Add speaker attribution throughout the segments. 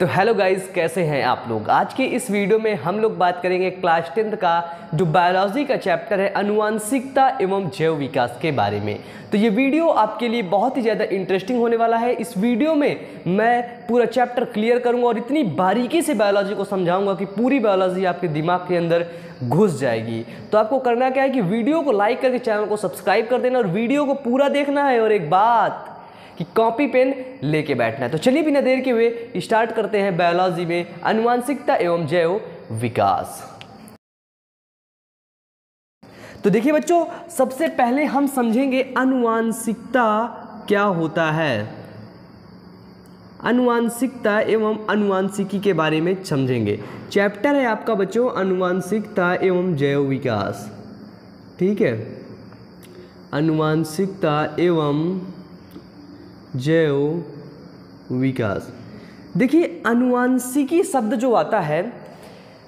Speaker 1: तो hello guys कैसे हैं आप लोग? आज के इस वीडियो में हम लोग बात करेंगे क्लास टेंथ का, जो बायोलॉजी का चैप्टर है अनुवांशिकता एवं जैव विकास के बारे में। तो ये वीडियो आपके लिए बहुत ही ज़्यादा इंटरेस्टिंग होने वाला है। इस वीडियो में मैं पूरा चैप्टर क्लियर करूँगा और इतनी बारीकी से बायोलॉजी को समझाऊँगा कि पूरी बायोलॉजी आपके दिमाग के अंदर घुस जाएगी। तो आपको करना क्या है कि वीडियो को लाइक करके चैनल को सब्सक्राइब कर देना और वीडियो को पूरा देखना है और एक बात कि कॉपी पेन लेके बैठना है। तो चलिए बिना देर के हुए स्टार्ट करते हैं बायोलॉजी में अनुवांशिकता एवं जैव विकास। तो देखिए बच्चों, सबसे पहले हम समझेंगे अनुवांशिकता क्या होता है। अनुवांशिकता एवं अनुवांशिकी के बारे में समझेंगे। चैप्टर है आपका बच्चों, अनुवांशिकता एवं जैव विकास। ठीक है? अनुवांशिकता एवं जैव विकास। देखिए, अनुवांशिकी शब्द जो आता है,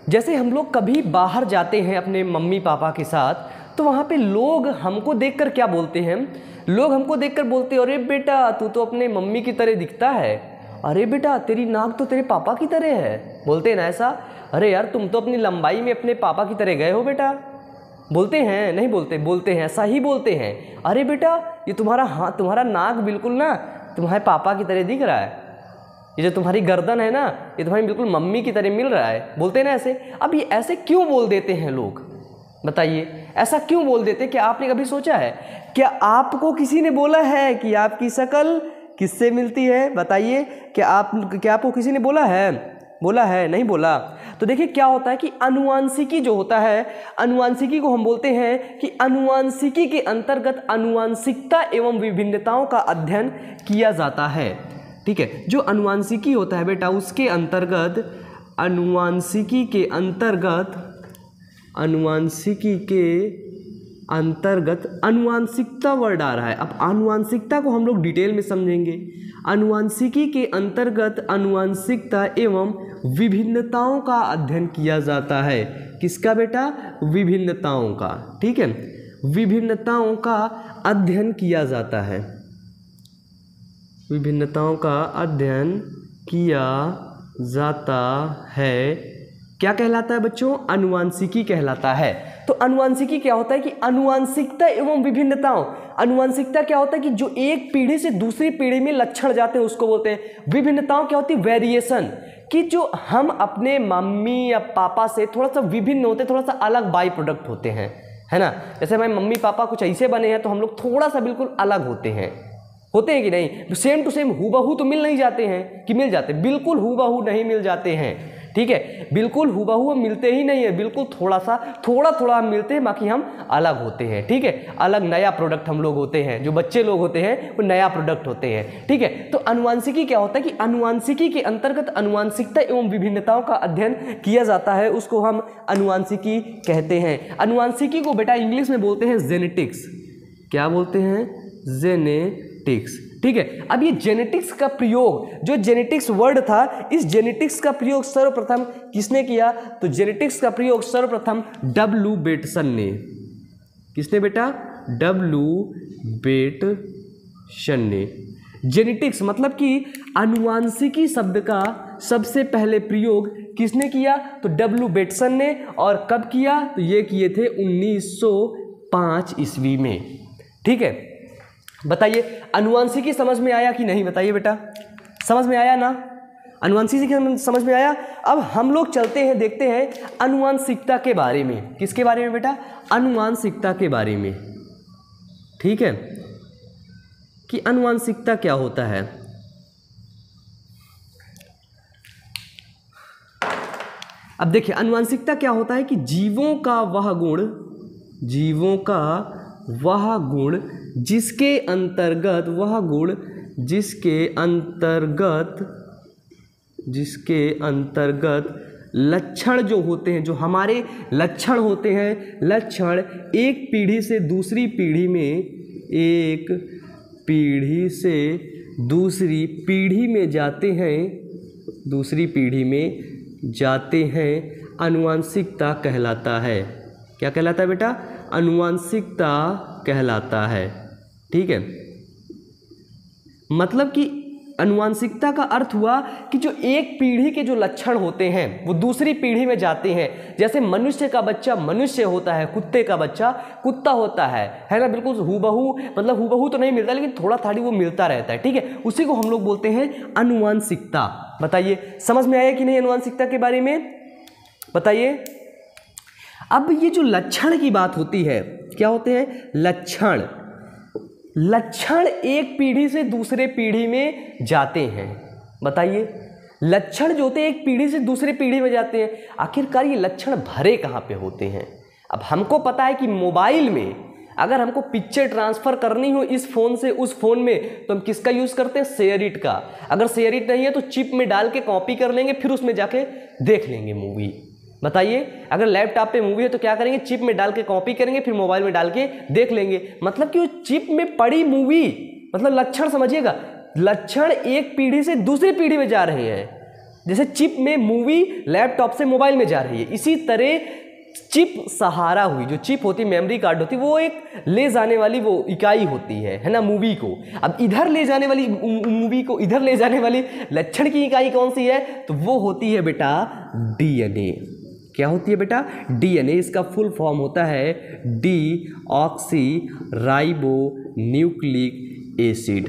Speaker 1: जैसे हम लोग कभी बाहर जाते हैं अपने मम्मी पापा के साथ तो वहाँ पे लोग हमको देखकर क्या बोलते हैं? लोग हमको देखकर बोलते हैं, अरे बेटा, तू तो अपने मम्मी की तरह दिखता है। अरे बेटा, तेरी नाक तो तेरे पापा की तरह है। बोलते हैं ना ऐसा? अरे यार, तुम तो अपनी लंबाई में अपने पापा की तरह गए हो बेटा। बोलते हैं, नहीं बोलते बोलते हैं, ऐसा ही बोलते हैं। अरे बेटा, ये तुम्हारा हाथ, तुम्हारा नाक बिल्कुल ना, तुम्हारे पापा की तरह दिख रहा है। ये जो तुम्हारी गर्दन है ना, ये तुम्हारी बिल्कुल मम्मी की तरह मिल रहा है। बोलते हैं ना ऐसे। अब ये ऐसे क्यों बोल देते हैं लोग? बताइए, ऐसा क्यों बोल देते? क्या आपने कभी सोचा है? क्या आपको किसी ने बोला है कि आपकी शक्ल किससे मिलती है? बताइए, क्या आप, क्या आपको किसी ने बोला है? बोला है? नहीं बोला। तो देखिए क्या होता है कि अनुवांशिकी जो होता है, अनुवांशिकी को हम बोलते हैं कि अनुवांशिकी के अंतर्गत अनुवांशिकता एवं विभिन्नताओं का अध्ययन किया जाता है। ठीक है? जो अनुवांशिकी होता है बेटा, उसके अंतर्गत अनुवांशिकी के अंतर्गत, अनुवांशिकी के अंतर्गत अनुवांशिकता वर्ड आ रहा है। अब अनुवांशिकता को हम लोग डिटेल में समझेंगे। अनुवांशिकी के अंतर्गत अनुवांशिकता एवं विभिन्नताओं का अध्ययन किया जाता है। किसका बेटा? विभिन्नताओं का, ठीक है? विभिन्नताओं का अध्ययन किया जाता है। विभिन्नताओं का अध्ययन किया जाता है। क्या कहलाता है बच्चों? अनुवांशिकी कहलाता है। तो अनुवांशिकी क्या होता है कि अनुवांशिकता एवं विभिन्नताओं। अनुवांशिकता क्या होता है कि जो एक पीढ़ी से दूसरी पीढ़ी में लक्षण जाते हैं, उसको बोलते हैं विभिन्नताओं। क्या होती है? वेरिएशन कि जो हम अपने मम्मी या पापा से थोड़ा सा विभिन्न होते थोड़ा सा अलग बाई प्रोडक्ट होते हैं, है ना? जैसे हमारे मम्मी पापा कुछ ऐसे बने हैं तो हम लोग थोड़ा सा बिल्कुल अलग होते हैं। होते हैं कि नहीं? सेम टू सेम हु तो मिल नहीं जाते हैं, कि मिल जाते बिल्कुल हु नहीं मिल जाते हैं। ठीक है? बिल्कुल हुबहू हम मिलते ही नहीं है, बिल्कुल थोड़ा सा थोड़ा थोड़ा हम मिलते हैं, बाकी हम अलग होते हैं, ठीक है? अलग नया प्रोडक्ट हम लोग होते हैं, जो बच्चे लोग होते हैं, वो नया प्रोडक्ट होते हैं, ठीक है? तो अनुवांशिकी क्या होता है कि अनुवांशिकी के अंतर्गत अनुवांशिकता एवं विभिन्नताओं का अध्ययन किया जाता है, उसको हम अनुवांशिकी कहते हैं। अनुवांशिकी को बेटा इंग्लिश में बोलते हैं जेनेटिक्स क्या बोलते हैं? जेनेटिक्स ठीक है? अब ये जेनेटिक्स का प्रयोग, जो जेनेटिक्स वर्ड था, इस जेनेटिक्स का प्रयोग सर्वप्रथम किसने किया? तो जेनेटिक्स का प्रयोग सर्वप्रथम डब्लू बेटसन ने। किसने बेटा? डब्लू बेटसन ने। जेनेटिक्स मतलब कि अनुवांशिकी शब्द का सबसे पहले प्रयोग किसने किया? तो डब्लू बेटसन ने। और कब किया? तो ये किए थे 1905 ईस्वी में। ठीक है? बताइए, अनुवांशिकी समझ में आया कि नहीं? बताइए बेटा। समझ में आया ना? अनुवांशिकी समझ में आया? अब हम लोग चलते हैं, देखते हैं अनुवांशिकता के बारे में। किसके बारे में बेटा? अनुवांशिकता के बारे में। ठीक है? कि अनुवांशिकता क्या होता है? अब देखिए, अनुवांशिकता क्या होता है कि जीवों का वह गुण, जीवों का वह गुण जिसके अंतर्गत, वह गुण, जिसके अंतर्गत जिसके अंतर्गत लक्षण जो होते हैं, जो हमारे लक्षण होते हैं, लक्षण एक पीढ़ी से दूसरी पीढ़ी में, एक पीढ़ी से दूसरी पीढ़ी में जाते हैं, दूसरी पीढ़ी में जाते हैं, अनुवांशिकता कहलाता है। क्या कहलाता है बेटा? अनुवांशिकता कहलाता है। ठीक है? मतलब कि अनुवांशिकता का अर्थ हुआ कि जो एक पीढ़ी के जो लक्षण होते हैं, वो दूसरी पीढ़ी में जाते हैं। जैसे मनुष्य का बच्चा मनुष्य होता है, कुत्ते का बच्चा कुत्ता होता है। है ना? बिल्कुल हूबहू मतलब हूबहू तो नहीं मिलता, लेकिन थोड़ा थाड़ी वो मिलता रहता है, ठीक है? उसी को हम लोग बोलते हैं अनुवांशिकता। बताइए, समझ में आया कि नहीं अनुवांशिकता के बारे में? बताइए। अब ये जो लक्षण की बात होती है, क्या होते हैं? लक्षण। लक्षण एक पीढ़ी से दूसरे पीढ़ी में जाते हैं। बताइए, लक्षण जो होते हैं एक पीढ़ी से दूसरे पीढ़ी में जाते हैं। आखिरकार ये लक्षण भरे कहाँ पे होते हैं? अब हमको पता है कि मोबाइल में अगर हमको पिक्चर ट्रांसफ़र करनी हो इस फ़ोन से उस फ़ोन में तो हम किसका यूज़ करते हैं? शेयरिट का। अगर शेयरिट नहीं है तो चिप में डाल के कॉपी कर लेंगे, फिर उसमें जाके देख लेंगे मूवी। बताइए, अगर लैपटॉप पे मूवी है तो क्या करेंगे? चिप में डाल के कॉपी करेंगे, फिर मोबाइल में डाल के देख लेंगे। मतलब कि वो चिप में पड़ी मूवी मतलब लक्षण समझिएगा। लक्षण एक पीढ़ी से दूसरी पीढ़ी में जा रहे हैं। जैसे चिप में मूवी लैपटॉप से मोबाइल में जा रही है। इसी तरह चिप सहारा हुई, जो चिप होती मेमोरी कार्ड होती, वो एक ले जाने वाली वो इकाई होती है है ना मूवी को। अब इधर ले जाने वाली मूवी को इधर ले जाने वाली लक्षण की इकाई कौन सी है? तो वो होती है बेटा डीएनए क्या होती है बेटा? डीएनए इसका फुल फॉर्म होता है deoxyribonucleic acid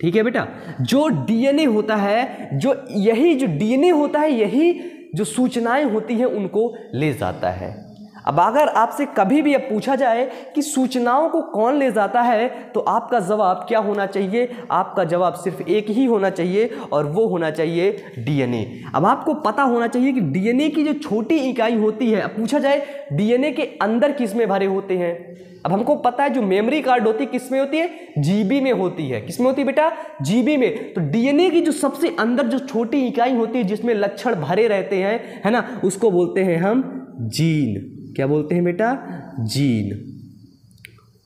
Speaker 1: ठीक है बेटा? जो डीएनए होता है, जो यही जो डीएनए होता है, यही जो सूचनाएँ होती हैं, उनको ले जाता है। अब अगर आपसे कभी भी अब पूछा जाए कि सूचनाओं को कौन ले जाता है तो आपका जवाब क्या होना चाहिए? आपका जवाब सिर्फ़ एक ही होना चाहिए और वो होना चाहिए डीएनए। अब आपको पता होना चाहिए कि डीएनए की जो छोटी इकाई होती है, अब पूछा जाए, डीएनए के अंदर किसमें भरे होते हैं? अब हमको पता है जो मेमोरी कार्ड होती है, किसमें होती है? जीबी में होती है। किसमें होती है बेटा? जीबी में। तो डीएनए की जो सबसे अंदर जो छोटी इकाई होती है, जिसमें लक्षण भरे रहते हैं, है ना? उसको बोलते हैं हम जीन। क्या बोलते हैं बेटा? जीन।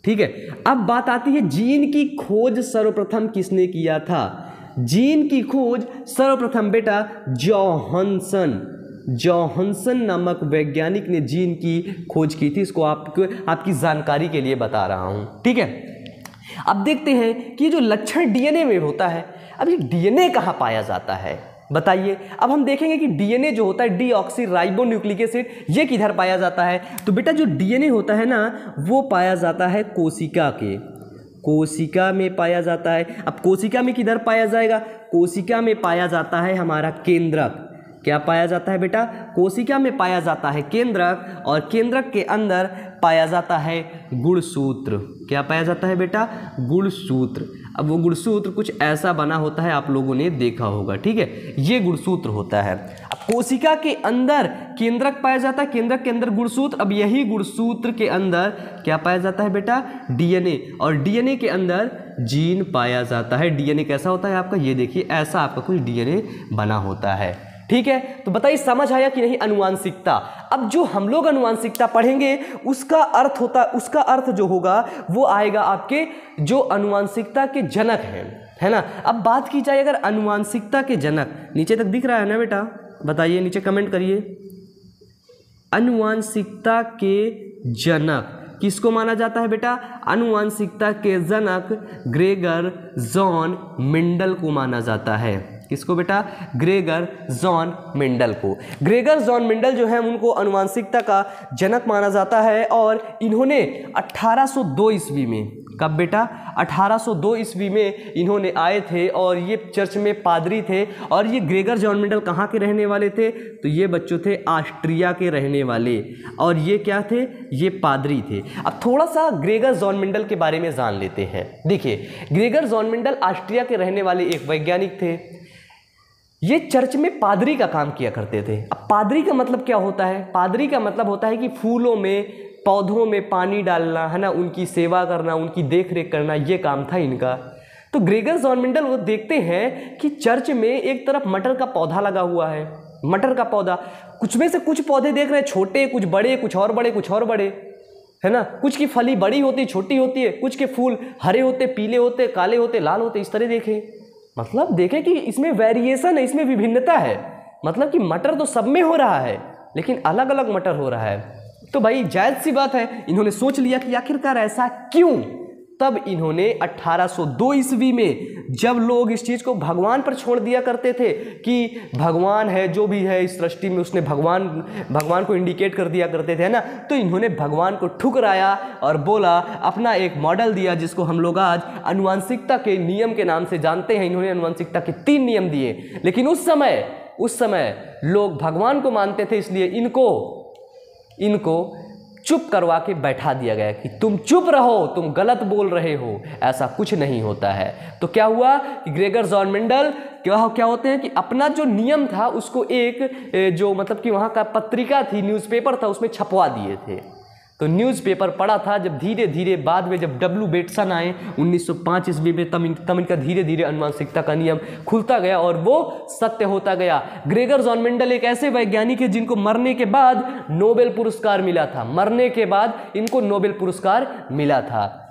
Speaker 1: ठीक है, अब बात आती है जीन की खोज सर्वप्रथम किसने किया था? जीन की खोज सर्वप्रथम बेटा जॉहनसन। जॉहनसन नामक वैज्ञानिक ने जीन की खोज की थी, इसको आपको, आपकी जानकारी के लिए बता रहा हूँ। ठीक है, अब देखते हैं कि जो लक्षण डीएनए में होता है अब ये डीएनए कहाँ पाया जाता है? बताइए। अब हम देखेंगे कि डीएनए जो होता है deoxyribonucleic acid, ये किधर पाया जाता है? तो बेटा जो डीएनए होता है ना, वो पाया जाता है कोशिका के। कोशिका में पाया जाता है। अब कोशिका में किधर पाया जाएगा? कोशिका में पाया जाता है हमारा केंद्रक। क्या पाया जाता है बेटा? कोशिका में पाया जाता है केंद्रक और केंद्रक के अंदर पाया जाता है गुणसूत्र। क्या पाया जाता है बेटा? गुणसूत्र। अब वो गुणसूत्र कुछ ऐसा बना होता है, आप लोगों ने देखा होगा, ठीक है? ये गुणसूत्र होता है। अब कोशिका के अंदर केंद्रक पाया जाता है, केंद्रक के अंदर गुणसूत्र, अब यही गुणसूत्र के अंदर क्या पाया जाता है बेटा? डीएनए, और डीएनए के अंदर जीन पाया जाता है। डीएनए कैसा होता है आपका? ये देखिए, ऐसा आपका कुछ डीएनए बना होता है। ठीक है? तो बताइए, समझ आया कि नहीं अनुवांशिकता? अब जो हम लोग अनुवांशिकता पढ़ेंगे, उसका अर्थ होता, उसका अर्थ जो होगा, वो आएगा आपके जो अनुवांशिकता के जनक हैं, है ना? अब बात की जाए अगर अनुवांशिकता के जनक, नीचे तक दिख रहा है ना बेटा? बताइए, नीचे कमेंट करिए। अनुवांशिकता के जनक, किसको माना जाता है बेटा? अनुवांशिकता के जनक ग्रेगर जॉन मिंडल को माना जाता है। किसको बेटा? ग्रेगर जॉन मिंडल को। ग्रेगर जॉन मिंडल जो है, उनको अनुवांशिकता का जनक माना जाता है और इन्होंने 1802 ईस्वी में, कब बेटा? 1802 ईस्वी में इन्होंने आए थे और ये चर्च में पादरी थे और ये ग्रेगर जॉन मिंडल कहाँ के रहने वाले थे? तो ये बच्चों थे ऑस्ट्रिया के रहने वाले और ये क्या थे? ये पादरी थे। अब थोड़ा सा ग्रेगर जॉन मिंडल के बारे में जान लेते हैं। देखिए, ग्रेगर जॉन मिंडल ऑस्ट्रिया के रहने वाले एक वैज्ञानिक थे। ये चर्च में पादरी का काम किया करते थे। अब पादरी का मतलब क्या होता है? पादरी का मतलब होता है कि फूलों में, पौधों में पानी डालना, है ना? उनकी सेवा करना, उनकी देख रेख करना, ये काम था इनका। तो ग्रेगर जॉनमिंडल वो देखते हैं कि चर्च में एक तरफ़ मटर का पौधा लगा हुआ है। मटर का पौधा। कुछ में से कुछ पौधे देख रहे हैं, छोटे, कुछ बड़े, कुछ और बड़े, कुछ और बड़े। है ना? कुछ की फली बड़ी होती, छोटी होती है, कुछ के फूल हरे होते, पीले होते, काले होते, लाल होते, इस तरह देखें। मतलब देखें कि इसमें वेरिएशन है, इसमें विभिन्नता है। मतलब कि मटर तो सब में हो रहा है, लेकिन अलग अलग मटर हो रहा है। तो भाई जायज़ सी बात है, इन्होंने सोच लिया कि आखिरकार ऐसा क्यों? तब इन्होंने 1802 ईस्वी में जब लोग इस चीज़ को भगवान पर छोड़ दिया करते थे कि भगवान है, जो भी है इस सृष्टि में, उसने भगवान भगवान को इंडिकेट कर दिया करते थे ना? तो इन्होंने भगवान को ठुकराया और बोला, अपना एक मॉडल दिया जिसको हम लोग आज अनुवांशिकता के नियम के नाम से जानते हैं। इन्होंने अनुवांशिकता के तीन नियम दिए। लेकिन उस समय उस समय लोग भगवान को मानते थे, इसलिए इनको इनको चुप करवा के बैठा दिया गया कि तुम चुप रहो, तुम गलत बोल रहे हो, ऐसा कुछ नहीं होता है। तो क्या हुआ कि ग्रेगर जॉनमेंडल क्या क्या होते हैं कि अपना जो नियम था, उसको एक जो मतलब कि वहाँ का पत्रिका थी, न्यूज़पेपर था, उसमें छपवा दिए थे। तो न्यूज़पेपर पढ़ा था, जब धीरे धीरे बाद में जब डब्ल्यू बेटसन आए 1905 ईस्वी में तमिन तमिन इनका धीरे धीरे अनुवांशिकता का नियम खुलता गया और वो सत्य होता गया। ग्रेगर जॉन मेंडल एक ऐसे वैज्ञानिक है जिनको मरने के बाद नोबेल पुरस्कार मिला था। मरने के बाद इनको नोबेल पुरस्कार मिला था।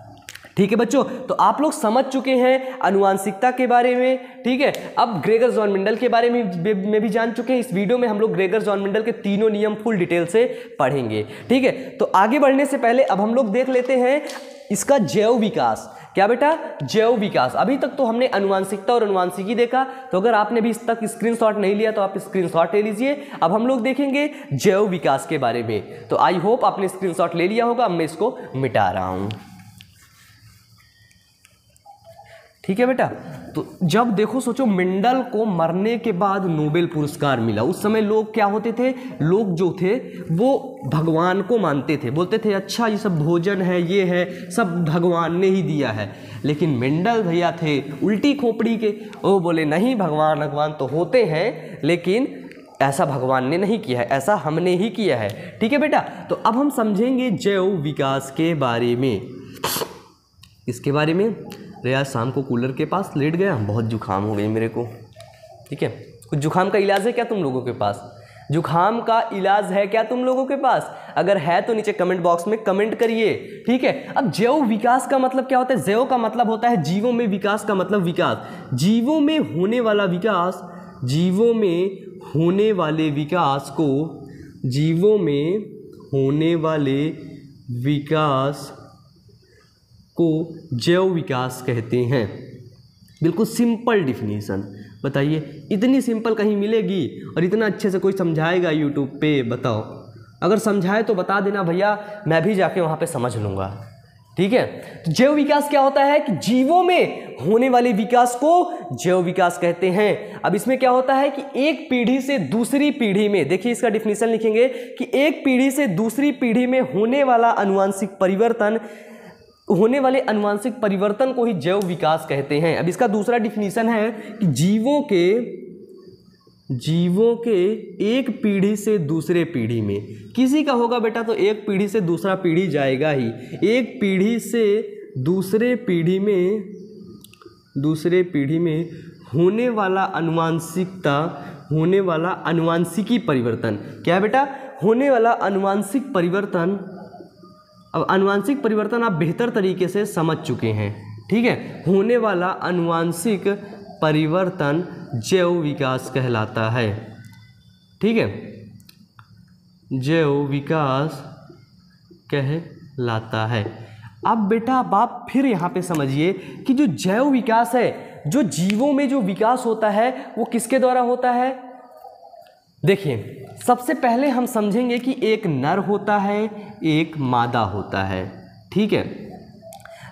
Speaker 1: ठीक है बच्चों? तो आप लोग समझ चुके हैं अनुवांशिकता के बारे में, ठीक है? अब ग्रेगर जॉन मिंडल के बारे में भी जान चुके हैं। इस वीडियो में हम लोग ग्रेगर जॉन मिंडल के तीनों नियम फुल डिटेल से पढ़ेंगे, ठीक है? तो आगे बढ़ने से पहले अब हम लोग देख लेते हैं इसका जैव विकास। क्या बेटा? जैव विकास। अभी तक तो हमने अनुवांशिकता और अनुवांशिकी देखा तो अगर आपने भी इस तक स्क्रीनशॉट नहीं लिया तो आप स्क्रीनशॉट ले लीजिए। अब हम लोग देखेंगे जैव विकास के बारे में। तो आई होप आपने स्क्रीनशॉट ले लिया होगा, अब मैं इसको मिटा रहा हूँ। ठीक है बेटा? तो जब देखो, सोचो, मिंडल को मरने के बाद नोबेल पुरस्कार मिला। उस समय लोग क्या होते थे? लोग जो थे, वो भगवान को मानते थे। बोलते थे अच्छा ये सब भोजन है, ये है, सब भगवान ने ही दिया है। लेकिन मिंडल भैया थे उल्टी खोपड़ी के। वो बोले, नहीं, भगवान भगवान तो होते हैं, लेकिन ऐसा भगवान ने नहीं किया है, ऐसा हमने ही किया है। ठीक है बेटा? तो अब हम समझेंगे जैव विकास के बारे में। इसके बारे में? अरे यार शाम को कूलर के पास लेट गया। बहुत जुकाम हो गई मेरे को। ठीक है? कुछ जुकाम का इलाज है क्या तुम लोगों के पास? जुकाम का इलाज है क्या तुम लोगों के पास? अगर है तो नीचे कमेंट बॉक्स में कमेंट करिए। ठीक है? अब जैव विकास का मतलब क्या होता है? जैव का मतलब होता है जीवों में विकास का मतलब विकास। जीवों में होने वाला विकास, जीवों में होने वाले विकास को, जीवों में होने वाले विकास को जैव विकास कहते हैं। बिल्कुल सिंपल डिफिनीसन बताइए, इतनी सिंपल कहीं मिलेगी और इतना अच्छे से कोई समझाएगा यूट्यूब पे? बताओ। अगर समझाए तो बता देना भैया, मैं भी जाके वहाँ पे समझ लूँगा। ठीक है? तो जैव विकास क्या होता है कि जीवों में होने वाले विकास को जैव विकास कहते हैं। अब इसमें क्या होता है कि एक पीढ़ी से दूसरी पीढ़ी में, देखिए इसका डिफिनेशन लिखेंगे कि एक पीढ़ी से दूसरी पीढ़ी में होने वाला अनुवांशिक परिवर्तन होने वाले अनुवांशिक परिवर्तन को ही जैव विकास कहते हैं। अब इसका दूसरा डिफिनीशन है कि जीवों के जीवों के एक पीढ़ी से दूसरे पीढ़ी में। किसी का होगा बेटा तो एक पीढ़ी से दूसरा पीढ़ी जाएगा ही। एक पीढ़ी से दूसरे पीढ़ी में, दूसरे पीढ़ी में होने वाला अनुवांशिकता, होने वाला अनुवांशिकी परिवर्तन। क्या बेटा? होने वाला अनुवांशिक परिवर्तन अब अनुवांशिक परिवर्तन आप बेहतर तरीके से समझ चुके हैं, ठीक है? होने वाला अनुवांशिक परिवर्तन जैव विकास कहलाता है, ठीक है? जैव विकास कहलाता है। अब बेटा अब आप फिर यहाँ पे समझिए कि जो जैव विकास है, जो जीवों में जो विकास होता है, वो किसके द्वारा होता है? देखिए, सबसे पहले हम समझेंगे कि एक नर होता है, एक मादा होता है। ठीक है?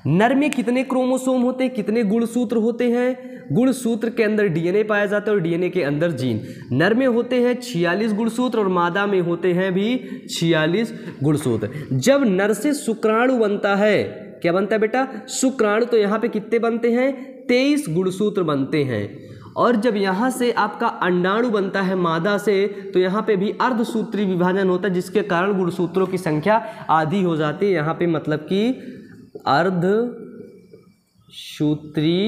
Speaker 1: नर में कितने क्रोमोसोम होते हैं कितने गुणसूत्र होते हैं? गुणसूत्र के अंदर डीएनए पाया जाता है और डीएनए के अंदर जीन। नर में होते हैं छियालीस गुणसूत्र और मादा में होते हैं भी छियालीस गुणसूत्र। जब नर से शुक्राणु बनता है, क्या बनता है बेटा? शुक्राणु तो यहाँ पे कितने बनते हैं? तेईस गुणसूत्र बनते हैं। और जब यहाँ से आपका अंडाणु बनता है मादा से तो यहाँ पे भी अर्धसूत्री विभाजन होता है, जिसके कारण गुणसूत्रों की संख्या आधी हो जाती है। यहाँ पे मतलब कि अर्ध सूत्री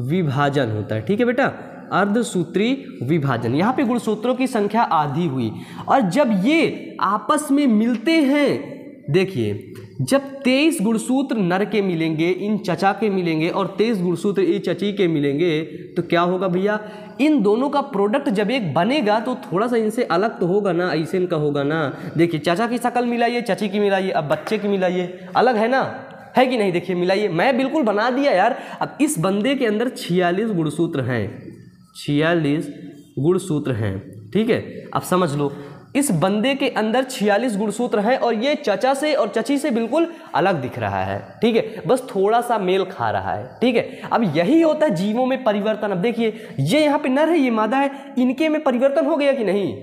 Speaker 1: विभाजन होता है। ठीक है बेटा? अर्धसूत्री विभाजन। यहाँ पे गुणसूत्रों की संख्या आधी हुई। और जब ये आपस में मिलते हैं देखिए, जब तेईस गुणसूत्र नर के मिलेंगे, इन चचा के मिलेंगे और तेईस गुणसूत्र ये चची के मिलेंगे तो क्या होगा भैया? इन दोनों का प्रोडक्ट जब एक बनेगा तो थोड़ा सा इनसे अलग तो होगा ना, ऐसे इनका होगा ना। देखिए, चाचा की शक्ल मिलाइए, चची की मिलाइए, अब बच्चे की मिलाइए। अलग है ना? है कि नहीं? देखिए, मिलाइए। मैं बिल्कुल बना दिया यार। अब इस बंदे के अंदर छियालीस गुणसूत्र हैं। छियालीस गुणसूत्र हैं। ठीक है? अब समझ लो। इस बंदे के अंदर छियालीस गुणसूत्र हैं और ये चचा से और चची से बिल्कुल अलग दिख रहा है, ठीक है? बस थोड़ा सा मेल खा रहा है, ठीक है? अब यही होता है जीवों में परिवर्तन। अब देखिए, ये यहाँ पे नर है, ये मादा है, इनके में परिवर्तन हो गया कि नहीं?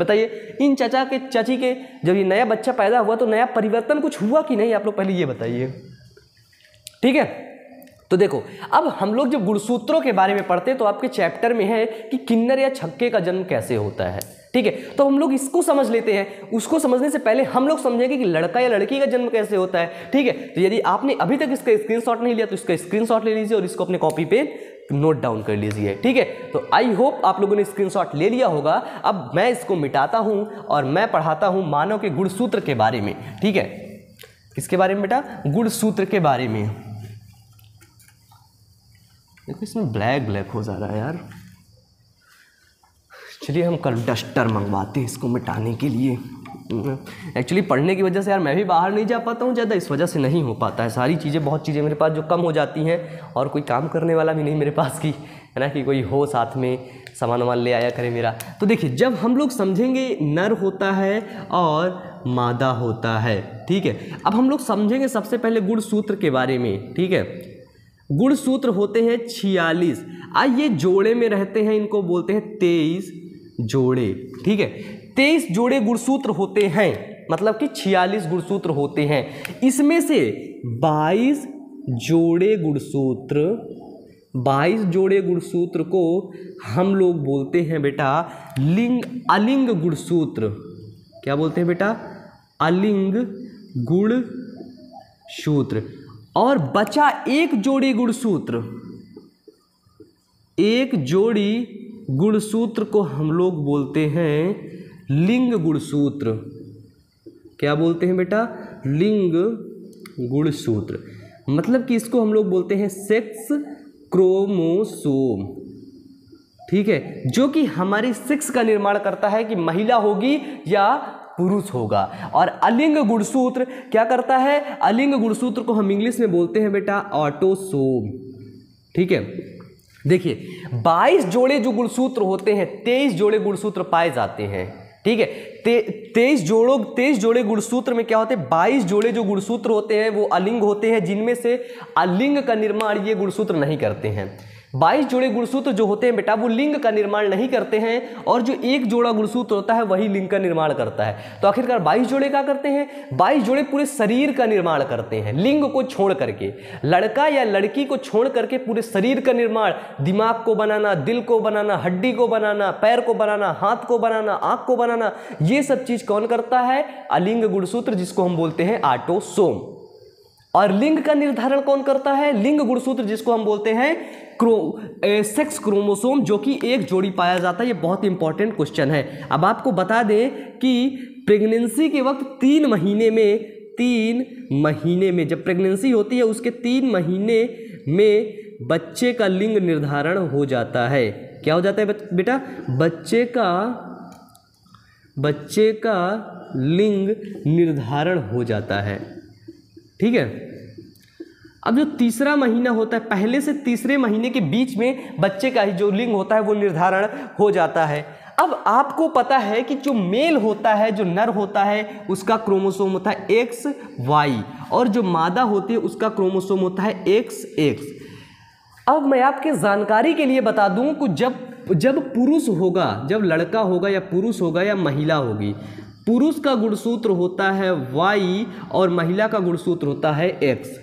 Speaker 1: बताइए, इन चचा के, चची के, जब ये नया बच्चा पैदा हुआ तो नया परिवर्तन कुछ हुआ कि नहीं? आप लोग पहले ये बताइए। ठीक है? तो देखो, अब हम लोग जब गुणसूत्रों के बारे में पढ़ते हैं तो आपके चैप्टर में है कि किन्नर या छक्के का जन्म कैसे होता है। ठीक है? तो हम लोग इसको समझ लेते हैं। उसको समझने से पहले हम लोग समझेंगे कि लड़का या लड़की का जन्म कैसे होता है। ठीक है? तो यदि आपने अभी तक इसका स्क्रीनशॉट नहीं लिया तो इसका स्क्रीनशॉट ले लीजिए और इसको अपने कॉपी पे नोट डाउन कर लीजिए। ठीक है? तो आई होप आप लोगों ने स्क्रीनशॉट ले लिया होगा। अब मैं इसको मिटाता हूँ और मैं पढ़ाता हूँ मानव के गुणसूत्र के बारे में। ठीक है? किसके बारे में बेटा? गुणसूत्र के बारे में। देखो, इसमें ब्लैक ब्लैक हो जा रहा है यार। चलिए हम कल डस्टर मंगवाते हैं इसको मिटाने के लिए। एक्चुअली पढ़ने की वजह से यार मैं भी बाहर नहीं जा पाता हूँ ज़्यादा, इस वजह से नहीं हो पाता है। सारी चीज़ें, बहुत चीज़ें मेरे पास जो कम हो जाती हैं और कोई काम करने वाला भी नहीं मेरे पास की, है ना, कि कोई हो साथ में, सामान वामान ले आया करे मेरा। तो देखिए, जब हम लोग समझेंगे नर होता है और मादा होता है, ठीक है? अब हम लोग समझेंगे सबसे पहले गुण सूत्र के बारे में, ठीक है? गुण सूत्र होते हैं छियालीस। आइए जोड़े में रहते हैं, इनको बोलते हैं तेईस जोड़े, ठीक है? तेईस जोड़े गुणसूत्र होते हैं मतलब कि छियालीस गुणसूत्र होते हैं। इसमें से बाईस जोड़े गुणसूत्र, बाईस जोड़े गुणसूत्र को हम लोग बोलते हैं बेटा लिंग अलिंग गुणसूत्र। क्या बोलते हैं बेटा? अलिंग गुण सूत्र और बचा एक जोड़ी गुणसूत्र, एक जोड़ी गुणसूत्र को हम लोग बोलते हैं लिंग गुणसूत्र। क्या बोलते हैं बेटा? लिंग गुणसूत्र। मतलब कि इसको हम लोग बोलते हैं सेक्स क्रोमोसोम ठीक है? जो कि हमारी सेक्स का निर्माण करता है कि महिला होगी या पुरुष होगा। और अलिंग गुणसूत्र क्या करता है? अलिंग गुणसूत्र को हम इंग्लिश में बोलते हैं बेटा ऑटोसोम ठीक है? देखिए 22 जोड़े जो गुणसूत्र होते हैं 23 जोड़े गुणसूत्र पाए जाते हैं, ठीक है? तेईस जोड़ों, तेईस जोड़े गुणसूत्र में क्या होते हैं? बाईस जोड़े जो गुणसूत्र होते हैं, वो अलिंग होते हैं, जिनमें से अलिंग का निर्माण ये गुणसूत्र नहीं करते हैं। बाईस जोड़े गुणसूत्र जो होते हैं बेटा, वो लिंग का निर्माण नहीं करते हैं, और जो एक जोड़ा गुणसूत्र होता है, वही लिंग का निर्माण करता है। तो आखिरकार बाईस जोड़े क्या करते हैं? बाईस जोड़े पूरे शरीर का निर्माण करते हैं, लिंग को छोड़ करके। लड़का या लड़की को छोड़ करके पूरे शरीर का निर्माण, दिमाग को बनाना, दिल को बनाना, हड्डी को बनाना, पैर को बनाना, हाथ को बनाना, आँख को बनाना, ये सब चीज़ कौन करता है? अलिंग गुणसूत्र, जिसको हम बोलते हैं आटोसोम और लिंग का निर्धारण कौन करता है? लिंग गुणसूत्र, जिसको हम बोलते हैं क्रो सेक्स क्रोमोसोम जो कि एक जोड़ी पाया जाता है, ये बहुत इंपॉर्टेंट क्वेश्चन है। अब आपको बता दें कि प्रेगनेंसी के वक्त तीन महीने में, तीन महीने में, जब प्रेगनेंसी होती है, उसके तीन महीने में बच्चे का लिंग निर्धारण हो जाता है। क्या हो जाता है बेटा? बच्चे का बच्चे का लिंग निर्धारण हो जाता है। ठीक है? अब जो तीसरा महीना होता है, पहले से तीसरे महीने के बीच में बच्चे का ही जो लिंग होता है, वो निर्धारण हो जाता है। अब आपको पता है कि जो मेल होता है, जो नर होता है, उसका क्रोमोसोम होता है एक्स वाई और जो मादा होती है, उसका क्रोमोसोम होता है एक्स एक्स अब मैं आपके जानकारी के लिए बता दूँ कि जब जब पुरुष होगा, जब लड़का होगा या पुरुष होगा या महिला होगी, पुरुष का गुणसूत्र होता है वाई और महिला का गुणसूत्र होता है एक्स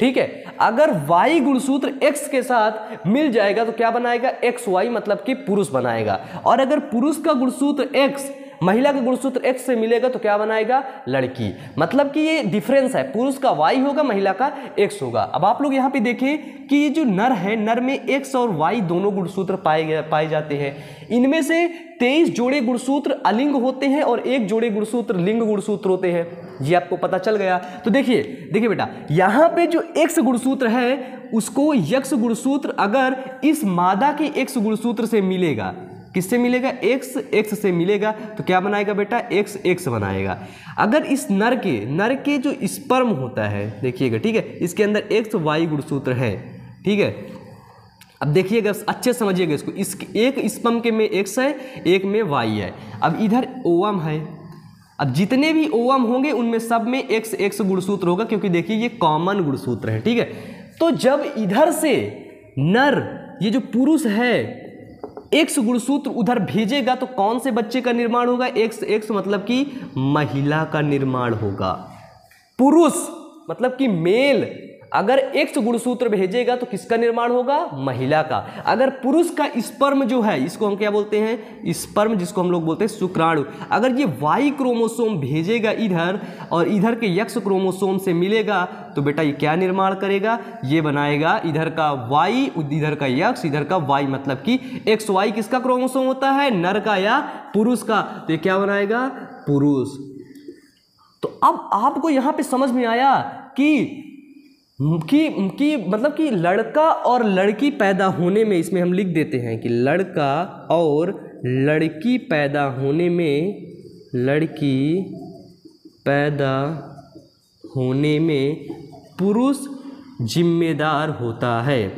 Speaker 1: ठीक है? अगर वाई गुणसूत्र एक्स के साथ मिल जाएगा तो क्या बनाएगा? एक्स वाई मतलब कि पुरुष बनाएगा। और अगर पुरुष का गुणसूत्र एक्स महिला का गुणसूत्र एक्स से मिलेगा तो क्या बनाएगा? लड़की। मतलब कि ये डिफरेंस है। पुरुष का वाई होगा, महिला का एक्स होगा। अब आप लोग यहाँ पे देखें कि ये जो नर है, नर में एक्स और वाई दोनों गुणसूत्र पाए पाए जाते हैं। इनमें से तेईस जोड़े गुणसूत्र अलिंग होते हैं और एक जोड़े गुणसूत्र लिंग गुणसूत्र होते हैं। ये आपको पता चल गया। तो देखिए देखिए बेटा, यहाँ पे जो एक्स गुणसूत्र है, उसको यक्ष गुणसूत्र अगर इस मादा के एक्स गुणसूत्र से मिलेगा, किससे मिलेगा? एक्स एक्स से मिलेगा। तो क्या बनाएगा बेटा? एक्स एक्स बनाएगा। अगर इस नर के नर के जो स्पर्म होता है, देखिएगा, ठीक है, इसके अंदर एक्स वाई गुणसूत्र है, ठीक है? अब देखिएगा अच्छे समझिएगा इसको इस एक स्पर्म के में एक्स है, एक में वाई है। अब इधर ओवम है। अब जितने भी ओवम होंगे, उनमें सब में एक्स एक्स गुणसूत्र होगा, क्योंकि देखिए ये कॉमन गुणसूत्र है, ठीक है? तो जब इधर से नर, ये जो पुरुष है एक्स गुणसूत्र उधर भेजेगा तो कौन से बच्चे का निर्माण होगा? एक्स एक्स मतलब कि महिला का निर्माण होगा। पुरुष मतलब कि मेल अगर एक्स गुणसूत्र भेजेगा तो किसका निर्माण होगा? महिला का। अगर पुरुष का स्पर्म जो है, इसको हम क्या बोलते हैं? स्पर्म, जिसको हम लोग बोलते हैं शुक्राणु। अगर ये वाई क्रोमोसोम भेजेगा इधर और इधर के यक्ष क्रोमोसोम से मिलेगा तो बेटा ये क्या निर्माण करेगा? ये बनाएगा इधर का वाई इधर का यक्ष, इधर का वाई मतलब कि एक्स, वाई किसका क्रोमोसोम होता है? नर का या पुरुष का। तो ये क्या बनाएगा? पुरुष। तो अब आपको यहाँ पे समझ में आया कि कि कि मतलब कि लड़का और लड़की पैदा होने में इसमें हम लिख देते हैं कि लड़का और लड़की पैदा होने में, लड़की पैदा होने में पुरुष जिम्मेदार होता है।